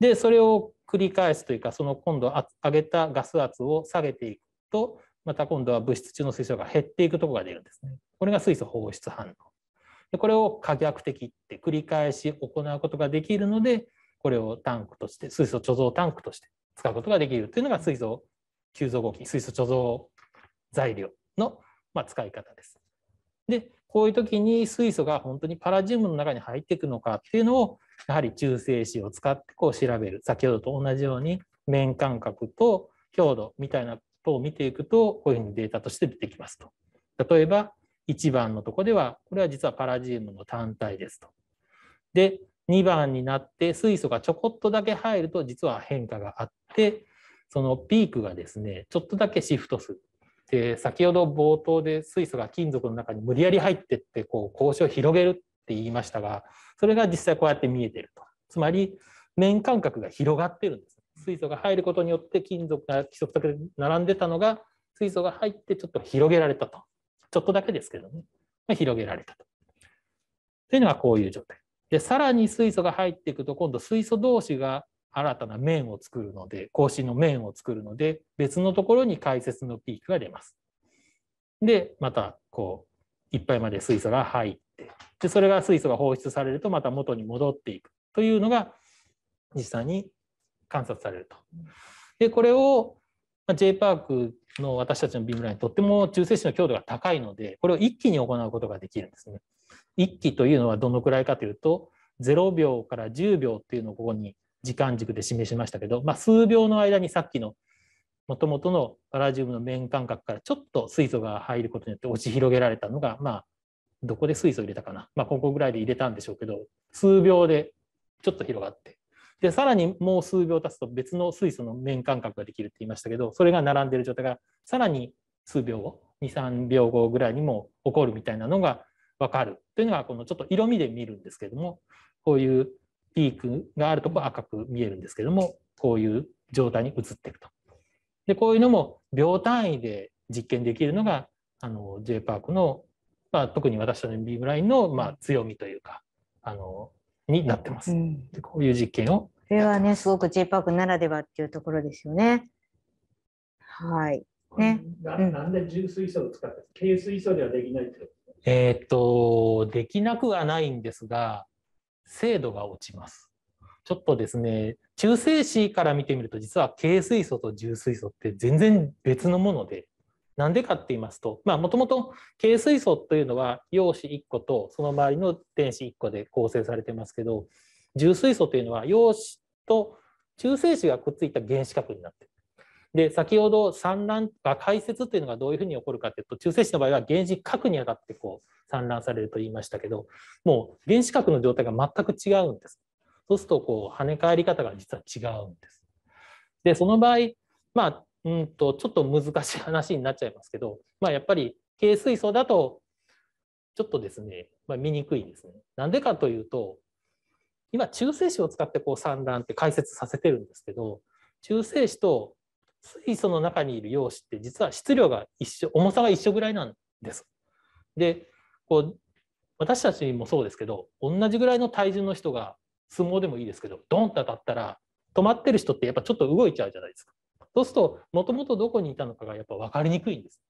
S2: でそれを繰り返すというかその今度上げたガス圧を下げていくとまた今度は物質中の水素が減っていくとこが出るんですね。これが水素放出反応。でこれを可逆的って繰り返し行うことができるのでこれをタンクとして水素貯蔵タンクとして使うことができるというのが水素急増合金水素貯蔵材料のま使い方です。でこういう時に水素が本当にパラジウムの中に入っていくのかっていうのをやはり中性子を使ってこう調べる先ほどと同じように面間隔と強度みたいなことを見ていくとこういうふうにデータとして出てきますと。例えば1番のとこではこれは実はパラジウムの単体ですと。で2番になって水素がちょこっとだけ入ると実は変化があってそのピークがですねちょっとだけシフトする。で先ほど冒頭で水素が金属の中に無理やり入ってってこう格子を広げるって言いましたがそれが実際こうやって見えてると。つまり面間隔が広がってるんです。水素が入ることによって金属が規則的に並んでたのが水素が入ってちょっと広げられたと。ちょっとだけですけどね、まあ、広げられたと。というのがこういう状態。でさらに水素が入っていくと今度水素同士が新たな面を作るので格子の面を作るので別のところに解説のピークが出ます。でまたこういっぱいまで水素が入ってでそれが水素が放出されるとまた元に戻っていくというのが実際に観察されると。でこれを J パークの私たちのビームラインとっても中性子の強度が高いのでこれを一気に行うことができるんですね。一気というのはどのくらいかというと0秒から10秒っていうのをここに時間軸で示しましたけど、まあ、数秒の間にさっきのもともとのパラジウムの面間隔からちょっと水素が入ることによって押し広げられたのが、まあ、どこで水素を入れたかな、まあ、ここぐらいで入れたんでしょうけど数秒でちょっと広がって。でさらにもう数秒経つと別の水素の面間隔ができるって言いましたけどそれが並んでる状態がさらに数秒後23秒後ぐらいにも起こるみたいなのが分かる。というのがこのちょっと色味で見るんですけどもこういうピークがあるとこ赤く見えるんですけどもこういう状態に移っていくと。でこういうのも秒単位で実験できるのがあの J パークの、まあ、特に私たちのビームラインの、まあ、強みというかあのになってます。
S1: うん
S2: でこういう実験を
S1: これはね、すごく J パークならではっていうところですよね。はい。ね
S3: な
S1: うん
S3: なんで重水素を使って軽水素ではできないって
S2: えーっと、できなくはないんですが、精度が落ちます。ちょっとですね、中性子から見てみると、実は軽水素と重水素って全然別のもので、なんでかって言いますと、まあ、もともと軽水素というのは陽子1個とその周りの電子1個で構成されてますけど、重水素というのは陽子と中性子がくっついた原子核になってる。で、先ほど産卵が解説というのがどういうふうに起こるかというと、中性子の場合は原子核に当たってこう産卵されると言いましたけど、もう原子核の状態が全く違うんです。そうするとこう跳ね返り方が実は違うんです。で、その場合、まあ、うんとちょっと難しい話になっちゃいますけど、まあ、やっぱり軽水素だとちょっとですね、まあ、見にくいですね。なんでかというと、今中性子を使ってこう産卵って解説させてるんですけど、中性子と水素の中にいる陽子って実は質量が一緒、重さが一緒ぐらいなんです。で、こう私たちもそうですけど、同じぐらいの体重の人が相撲でもいいですけど、ドンと当たったら、止まってる人ってやっぱちょっと動いちゃうじゃないですか。そうすると、もともとどこにいたのかがやっぱ分かりにくいんです。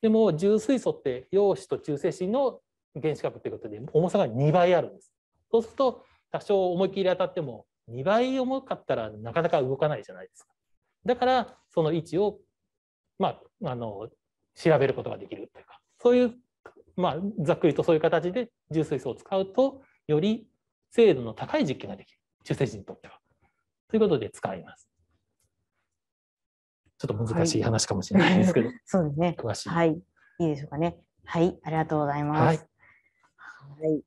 S2: でも、重水素って陽子と中性子の原子核っていうことで重さが2倍あるんです。そうすると、多少思いっきり当たっても、2倍重かったらなかなか動かないじゃないですか。だから、その位置を、まあ、あの、調べることができるというか、そういう、まあ、ざっくりとそういう形で重水素を使うと、より精度の高い実験ができる。中性子にとっては。ということで使います。ちょっと難しい話かもしれないですけど、
S1: そうですね。
S2: 詳しい。
S1: はい。いいでしょうかね。はい。ありがとうございます。はい。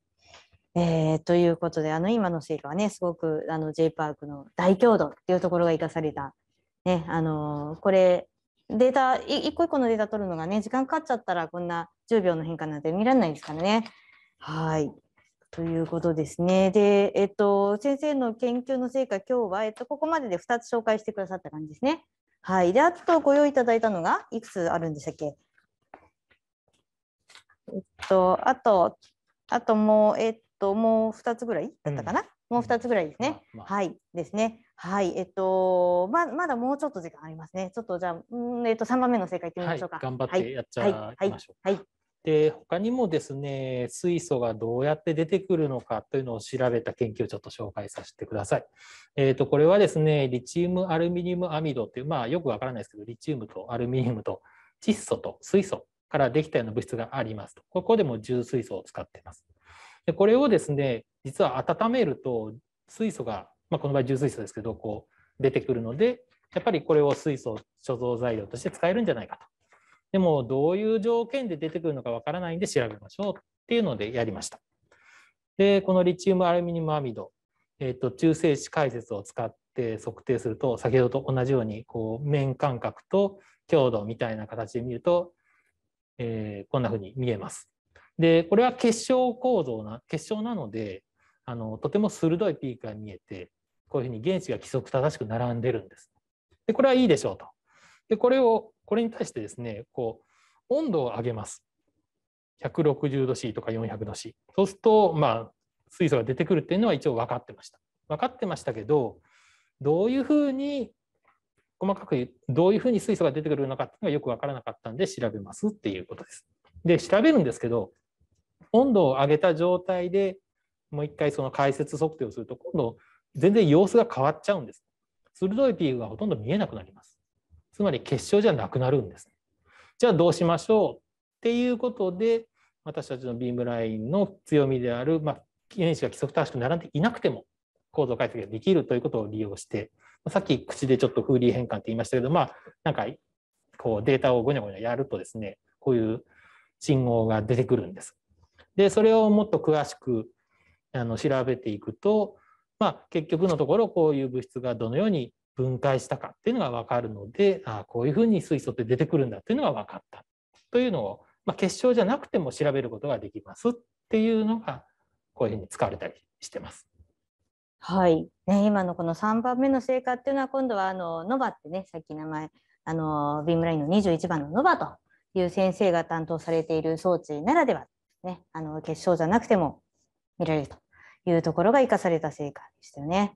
S1: えーということで、あの今の成果はね、すごくあの J パークの大強度っていうところが生かされた、ね、あのーこれ、データ、一個一個のデータ取るのがね、時間かかっちゃったら、こんな10秒の変化なんて見られないですからね。はい。ということですね。で、えっと、先生の研究の成果、今日は、えっと、ここまでで2つ紹介してくださった感じですね。はい。で、あとご用意いただいたのが、いくつあるんでしたっけ？えっと、あと、あともう、えっと、もう2つぐらいだったかな、もう2つぐらいですね。
S2: まあまあ
S1: はい。ですね。はい。えっと、ままだもうちょっと時間ありますね。ちょっとじゃあ、うんえっと、3番目の正解いってみ
S2: はい
S1: ましょうか。
S2: 頑張っ
S1: はい
S2: てやっちゃ
S1: はい
S2: いましょう。
S1: はい。
S2: で他にもですね水素がどうやって出てくるのかというのを調べた研究をちょっと紹介させてください。えー、とこれはですねリチウムアルミニウムアミドっていうまあよくわからないですけどリチウムとアルミニウムと窒素と水素からできたような物質がありますと。ここでも重水素を使っています。でこれをですね実は温めると水素が、まあ、この場合重水素ですけどこう出てくるのでやっぱりこれを水素貯蔵材料として使えるんじゃないかと。でもどういう条件で出てくるのかわからないんで調べましょうっていうのでやりました。で、このリチウムアルミニウムアミド、えっと中性子解説を使って測定すると、先ほどと同じようにこう面間隔と強度みたいな形で見ると、えーこんな風に見えます。で、これは結晶構造な、結晶なので、あのとても鋭いピークが見えて、こういうふうに原子が規則正しく並んでるんです。で、これはいいでしょうと。で、これを、これに対してですね、こう、温度を上げます。160度 C とか400度 C。そうすると、まあ、水素が出てくるっていうのは一応分かってました。分かってましたけど、どういうふうに、細かくどういうふうに水素が出てくるのかっていうのがよく分からなかったんで調べますっていうことです。で、調べるんですけど、温度を上げた状態でもう一回その解説測定をすると、今度全然様子が変わっちゃうんです。鋭いピークがほとんど見えなくなります。つまり結晶じゃなくなるんです。じゃあどうしましょうっていうことで、私たちのビームラインの強みである、まあ、原子が規則正しく並んでいなくても構造解析ができるということを利用して、さっき口でちょっとフーリー変換って言いましたけど、まあ、なんかこうデータをごにゃごにゃやるとですね、こういう信号が出てくるんです。でそれをもっと詳しくあの調べていくと、まあ、結局のところこういう物質がどのように分解したかっていうのが分かるのであこういうふうに水素って出てくるんだっていうのが分かったというのを、まあ、結晶じゃなくても調べることができますっていうのがこういうふうに使われたりしてます。
S1: はい、ね、今のこの3番目の成果っていうのは今度はあのノバってねさっき名前あのビームラインの21番のノバという先生が担当されている装置ならでは、ね、あの結晶じゃなくても見られるというところが生かされた成果でしたよね。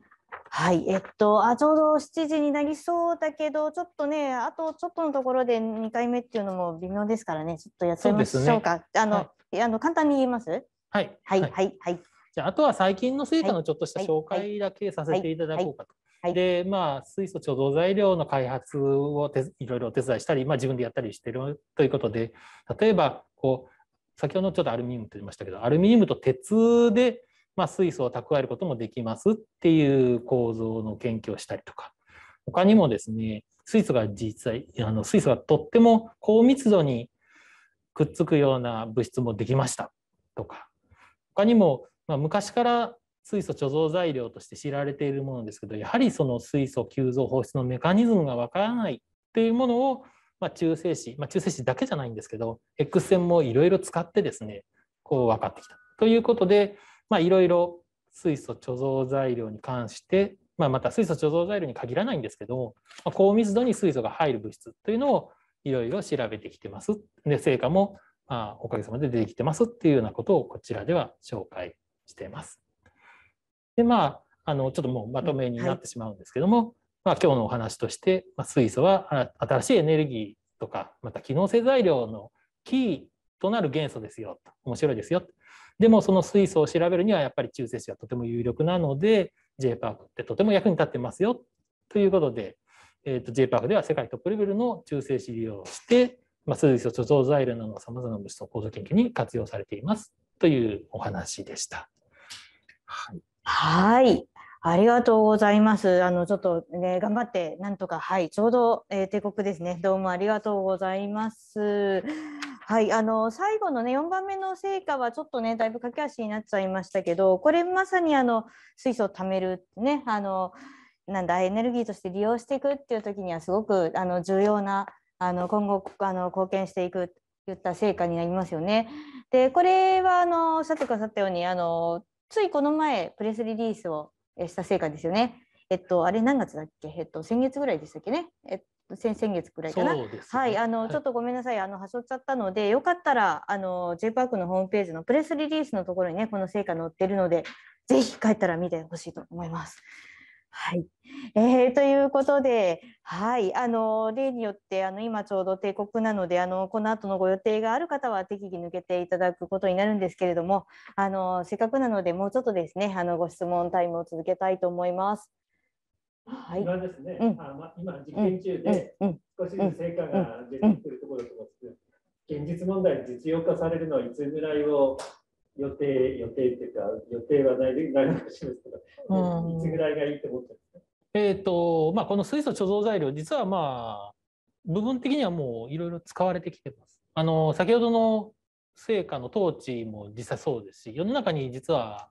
S1: はい、えっと、あ、ちょうど7時になりそうだけど、ちょっとね、あとちょっとのところで2回目っていうのも微妙ですからね、ちょっとやってみましょうか。あの、
S2: はい。
S1: あの簡単に言います？
S2: はい、
S1: はい、
S2: は
S1: はいい、はい、
S2: じゃああとは最近の成果のちょっとした
S1: はい。
S2: 紹介だけさせていただこうかと。
S1: はい。
S2: でまあ水素貯蔵材料の開発をていろいろお手伝いしたり、まあ、自分でやったりしてるということで例えばこう先ほどちょっとアルミニウムと言いましたけどアルミニウムと鉄で、まあ、水素を蓄えることもできますっていう構造の研究をしたりとか。他にもですね水素が実際あの水素がとっても高密度にくっつくような物質もできましたとか。他にも、まあ、昔から水素貯蔵材料として知られているものですけどやはりその水素急増放出のメカニズムがわからないっていうものを、まあ、中性子、まあ、中性子だけじゃないんですけど X 線もいろいろ使ってですねこう分かってきたということでいろいろ水素貯蔵材料に関して、まあ、また水素貯蔵材料に限らないんですけど、まあ、高密度に水素が入る物質というのをいろいろ調べてきてます。で成果もまあ、おかげさまで出てきてますっていうようなことをこちらでは紹介しています。でまああのちょっともうまとめになってしまうんですけども、まあ、今日のお話として、まあ、水素はあ新しいエネルギーとかまた機能性材料のキーとなる元素ですよと面白いですよでもその水素を調べるにはやっぱり中性子がとても有力なので J-PARC ってとても役に立ってますよということで、えー、と J-PARC では世界トップレベルの中性子利用をしてまあ、水素貯蔵材料などのさまざまな物質の構造研究に活用されていますというお話でした。
S1: はい、はいありがとうございます。あのちょっとね頑張ってなんとかはいちょうど、えー、帝国ですね。どうもありがとうございます。はいあの最後のね4番目の成果はちょっとねだいぶ駆け足になっちゃいましたけど、これまさにあの水素を貯めるねあのなんだエネルギーとして利用していくっていう時にはすごくあの重要なあの今後あの貢献していくといった成果になりますよね。でこれはあのおっしゃってくださったようにあのついこの前プレスリリースをした成果ですよね。えっとあれ何月だっけ？えっと先月ぐらいでしたっけね？えっと先々月ぐらいかな？
S2: ね
S1: はいあの、
S2: はい
S1: ちょっとごめんなさいあの端折っちゃったのでよかったらあの J パークのホームページのプレスリリースのところにねこの成果載ってるのでぜひ帰ったら見てほしいと思います。はい、えーということで、はい、あの例によってあの今ちょうど帝国なのであのこの後のご予定がある方は適宜抜けていただくことになるんですけれどもあのせっかくなのでもうちょっとですねあのご質問タイムを続けたいと思います。はい、
S3: 今ですね、
S1: うん。
S3: あまあ、今実験中で少しずつ成果が出てきてるところだと思うんですけど、現実問題実用化されるのはいつぐらいを予定、予定っていうか、予定はないでないのかもしれないですけど、
S1: うん
S3: いつぐらいがいいと思ってるんですか？
S2: えーとまあ、この水素貯蔵材料実はまあ部分的にはもういろいろ使われてきてます。あの先ほどの成果の統治も実際そうですし世の中に実は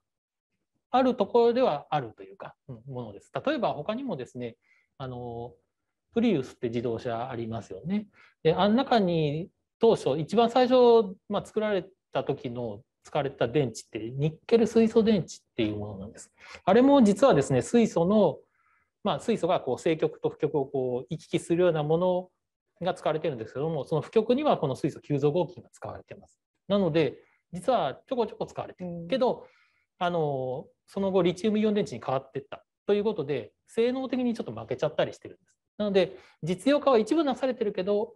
S2: あるところではあるというか、うんものです。例えば他にもですねあのプリウスって自動車ありますよね。であの中に当初一番最初、まあ、作られた時の使われた電池ってニッケル水素電池っていうものなんです。あれも実はですね水素のまあ、水素がこう正極と負極をこう行き来するようなものが使われてるんですけどもその負極にはこの水素急増合金が使われてます。なので実はちょこちょこ使われてるけどあのその後リチウムイオン電池に変わっていったということで性能的にちょっと負けちゃったりしてるんです。なので実用化は一部なされてるけど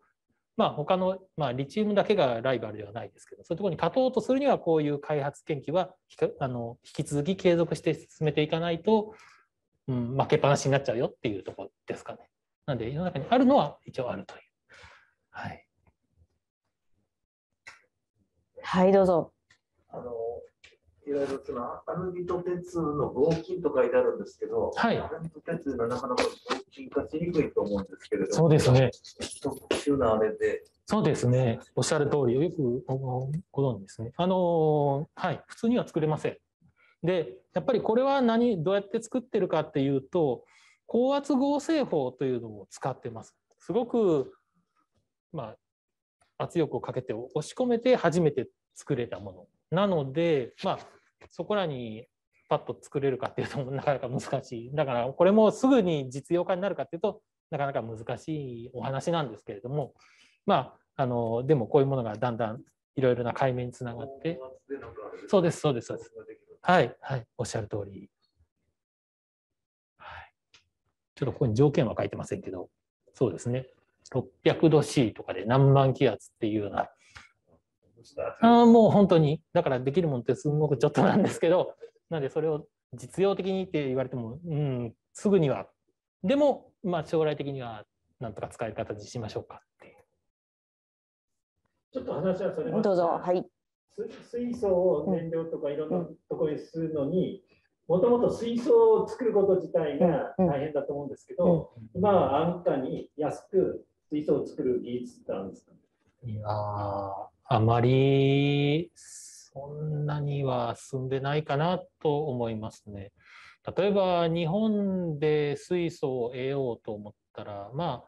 S2: まあ他の、まあ、リチウムだけがライバルではないですけどそういうところに勝とうとするにはこういう開発研究はあの引き続き継続して進めていかないとうん、負けっぱなしになっちゃうよっていうところですかね。なので世の中にあるのは一応あるという。はい。
S1: はい、どうぞ。
S4: いわゆるそのアルミと鉄の合金と書いてあるんですけど、
S2: はい
S4: アルミと鉄のなかなか合金化しにくいと思うんですけれども、
S2: そうですね。
S4: 特殊なあれで、
S2: そうですね。おっしゃる通り、よくごご存知ですね。あの、はい、普通には作れません。で、やっぱりこれは何、どうやって作ってるかっていうと、高圧合成法というのを使ってます。すごく、まあ、圧力をかけて押し込めて初めて作れたもの。なので、まあ、そこらにパッと作れるかっていうとなかなか難しい。だから、これもすぐに実用化になるかっていうとなかなか難しいお話なんですけれども、まあ、あの、でもこういうものがだんだんいろいろな解明につながって、そうです、そうです、そうです。はい、はい、おっしゃる通り。はい。ちょっとここに条件は書いてませんけど、そうですね。600度 C とかで何万気圧っていうような、あーもう本当に、だからできるもんってすごくちょっとなんですけど、なんでそれを実用的にって言われても、うん、すぐには。でも、まあ将来的にはなんとか使い方にしましょうかっていう。
S3: ちょっと話はそれます
S1: どうぞ。はい。
S3: す水素を燃料とかいろんなところにするのに、もともと水素を作ること自体が大変だと思うんですけど、今は安価に安く水素を作る技術ってあるんですか？
S2: いやーあまりそんなには進んでないかなと思いますね。例えば日本で水素を得ようと思ったら、ま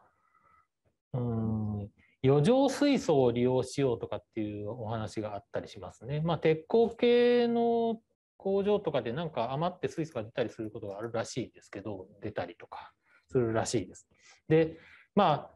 S2: あ、うん、余剰水素を利用しようとかっていうお話があったりしますね。まあ、鉄鋼系の工場とかでなんか余って水素が出たりすることがあるらしいですけど、出たりとかするらしいです。で、まあ、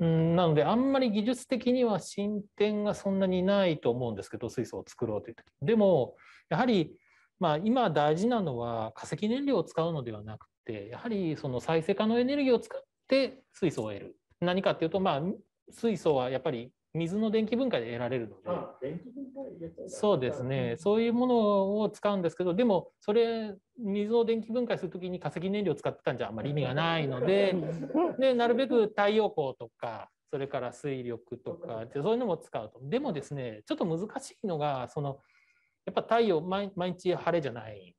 S2: なので、あんまり技術的には進展がそんなにないと思うんですけど、水素を作ろうという時でも、やはり、まあ、今大事なのは化石燃料を使うのではなくて、やはりその再生可能エネルギーを使って水素を得る。何かっていうと、まあ、水素はやっぱり水の電気分解で得られるので、
S3: あ、電気分解入れたんだ
S2: そうですね、そういうものを使うんですけど、でも、それ、水を電気分解するときに化石燃料を使ってたんじゃあんまり意味がないので、でなるべく太陽光とか、それから水力とか、でそういうのも使うと。でもですね、ちょっと難しいのが、そのやっぱ太陽毎、毎日晴れじゃない。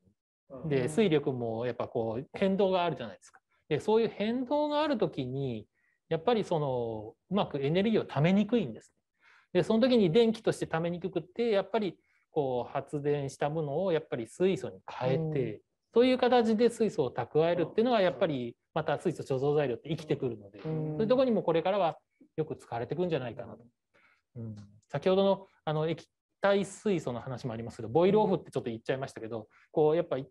S3: うん
S2: で、水力もやっぱこう変動があるじゃないですか。で、そういう変動があるときに、やっぱりそのうまくエネルギーを貯めにくいんです。で、その時に電気として貯めにくくって、やっぱりこう発電したものをやっぱり水素に変えて、そういう形で水素を蓄えるっていうのはやっぱりまた水素貯蔵材料って生きてくるので、そういうところにもこれからはよく使われていくんじゃないかなと。うん、先ほどのあの液体水素の話もありますけど、ボイルオフってちょっと言っちゃいましたけど、こうやっぱり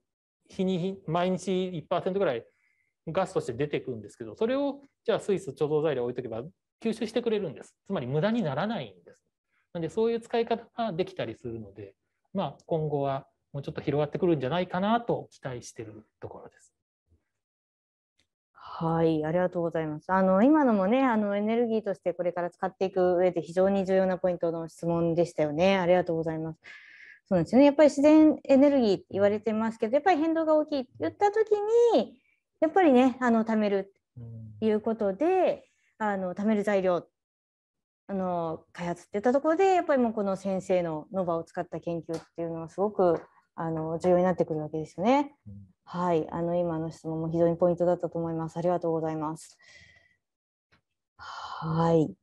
S2: 日に日毎日1%ぐらいガスとして出てくるんですけど、それをじゃあ水素貯蔵材料置いとけば吸収してくれるんです。つまり無駄にならないんです。なのでそういう使い方ができたりするので、まあ今後はもうちょっと広がってくるんじゃないかなと期待しているところです。
S1: はい、ありがとうございます。あの今のもね、あのエネルギーとしてこれから使っていく上で非常に重要なポイントの質問でしたよね。ありがとうございます。そうですね。やっぱり自然エネルギーって言われてますけど、やっぱり変動が大きいって言った時に、やっぱりね、あの貯める
S2: うん
S1: いうことで、あの貯める材料あの開発っていったところで、やっぱりもうこの先生のノバを使った研究っていうのはすごくあの重要になってくるわけですよね。
S2: うん
S1: はい、あの今の質問も非常にポイントだったと思います。ありがとうございます。はい。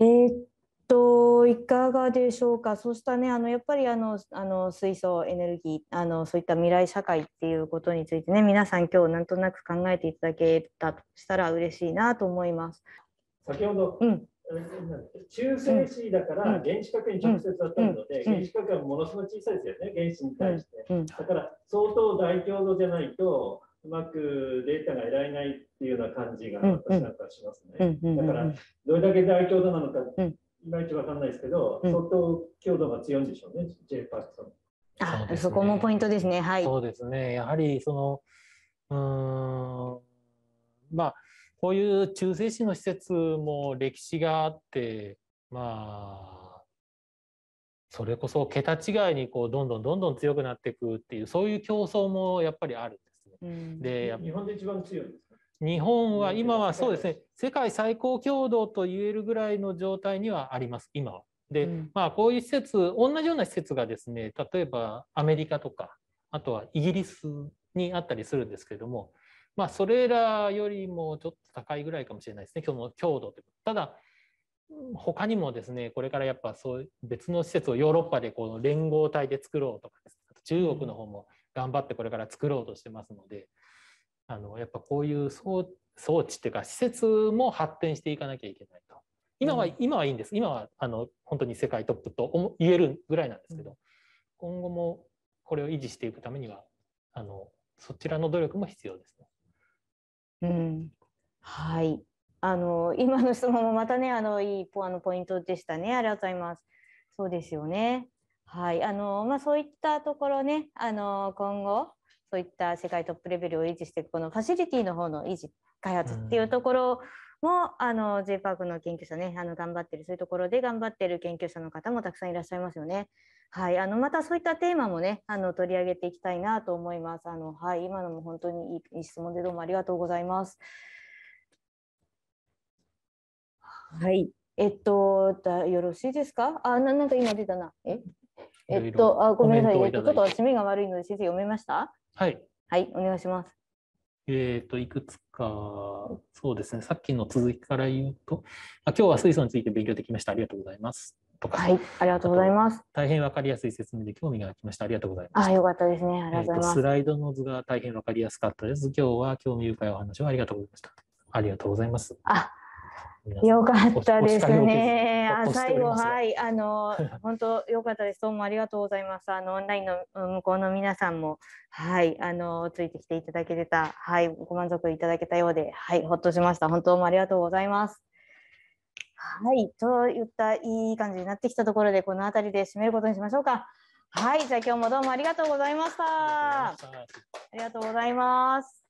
S1: えーっと、いかがでしょうか？そうしたね、あのやっぱりあのあの水素エネルギー、あのそういった未来社会っていうことについてね、皆さん今日なんとなく考えていただけたとしたら嬉しいなと思います。
S3: 先ほど、
S1: うん。
S3: 中性子だから
S1: うん。
S3: 原子核に直接当たるので、
S1: うん。
S3: 原子核はものすごい小さいですよね、原子に対して。
S1: うん。
S3: だから相当大強度じゃないと、うまくデータが得られないっていうような感じが
S1: うん。
S3: 私なんかしますね。だからどれだけ大強度なのか、
S1: うん
S3: いまいちわかんないですけど、
S1: うん
S3: 相当強度が強いんでしょうね、J パックさん。
S1: あ
S2: ね
S1: そこもポイントですね。はい。
S2: そうですね。やはりその、うーん、まあ、こういう中性子の施設も歴史があって、まあ、それこそ桁違いにこうどんどんどんどん強くなっていくっていう、そういう競争もやっぱりあるんですね。
S1: うん
S2: で、
S3: 日本で一番強いんですか
S2: 日本は
S3: うん
S2: 今はそうですね、世界最高強度と言えるぐらいの状態にはあります、今は。で、
S1: うん。
S2: まあこういう施設同じような施設がですね例えばアメリカとかあとはイギリスにあったりするんですけれどもまあそれらよりもちょっと高いぐらいかもしれないですね今日の強度ってただうん他にもですねこれからやっぱそう別の施設をヨーロッパでこの連合体で作ろうとかですあと中国の方も頑張ってこれから作ろうとしてますのであのやっぱこういう装装置っていうか施設も発展していかなきゃいけないと。今は、
S1: うん
S2: 今はいいんです。今はあの本当に世界トップと思言えるぐらいなんですけど、今後もこれを維持していくためにはあのそちらの努力も必要ですね。
S1: うん、はい。あの今の質問もまたねあのいいポあのポイントでしたね。ありがとうございます。そうですよね。はい。あのまあそういったところねあの今後そういった世界トップレベルを維持していくこのファシリティの方の維持開発っていうところも、あの J パークの研究者ねあの頑張ってるそういうところで頑張ってる研究者の方もたくさんいらっしゃいますよね。はい、あのまたそういったテーマもねあの取り上げていきたいなと思います。あのはい、今のも本当にいい質問でどうもありがとうございます。はい、えっとだよろしいですか？あななんか今出たな。え？えっとあごめんなさい。えっとちょっと私目が悪いので先生読めました？
S2: はい。
S1: はい、お願いします。
S2: えっ、と、いくつか、そうですね、さっきの続きから言うと、あ今日は水素について勉強できました。ありがとうございます。とか、
S1: はい、ありがとうございます。
S2: 大変わかりやすい説明で興味が湧きました。ありがとうございます。
S1: あよかったですね。ありがとうございます。
S2: えーとスライドの図が大変わかりやすかったです。今日は興味深いお話をありがとうございました。ありがとうございます。
S1: あよかったですね。あ最後はいあの 本当良かったです。どうもありがとうございます。あのオンラインのうん向こうの皆さんもはいあのついてきていただけてたはいご満足いただけたようではいほっとしました。本当もありがとうございます。はいといったいい感じになってきたところでこの辺りで締めることにしましょうか。はいじゃあ今日もどうもありがとうございました。
S2: あ
S1: りがとうございます。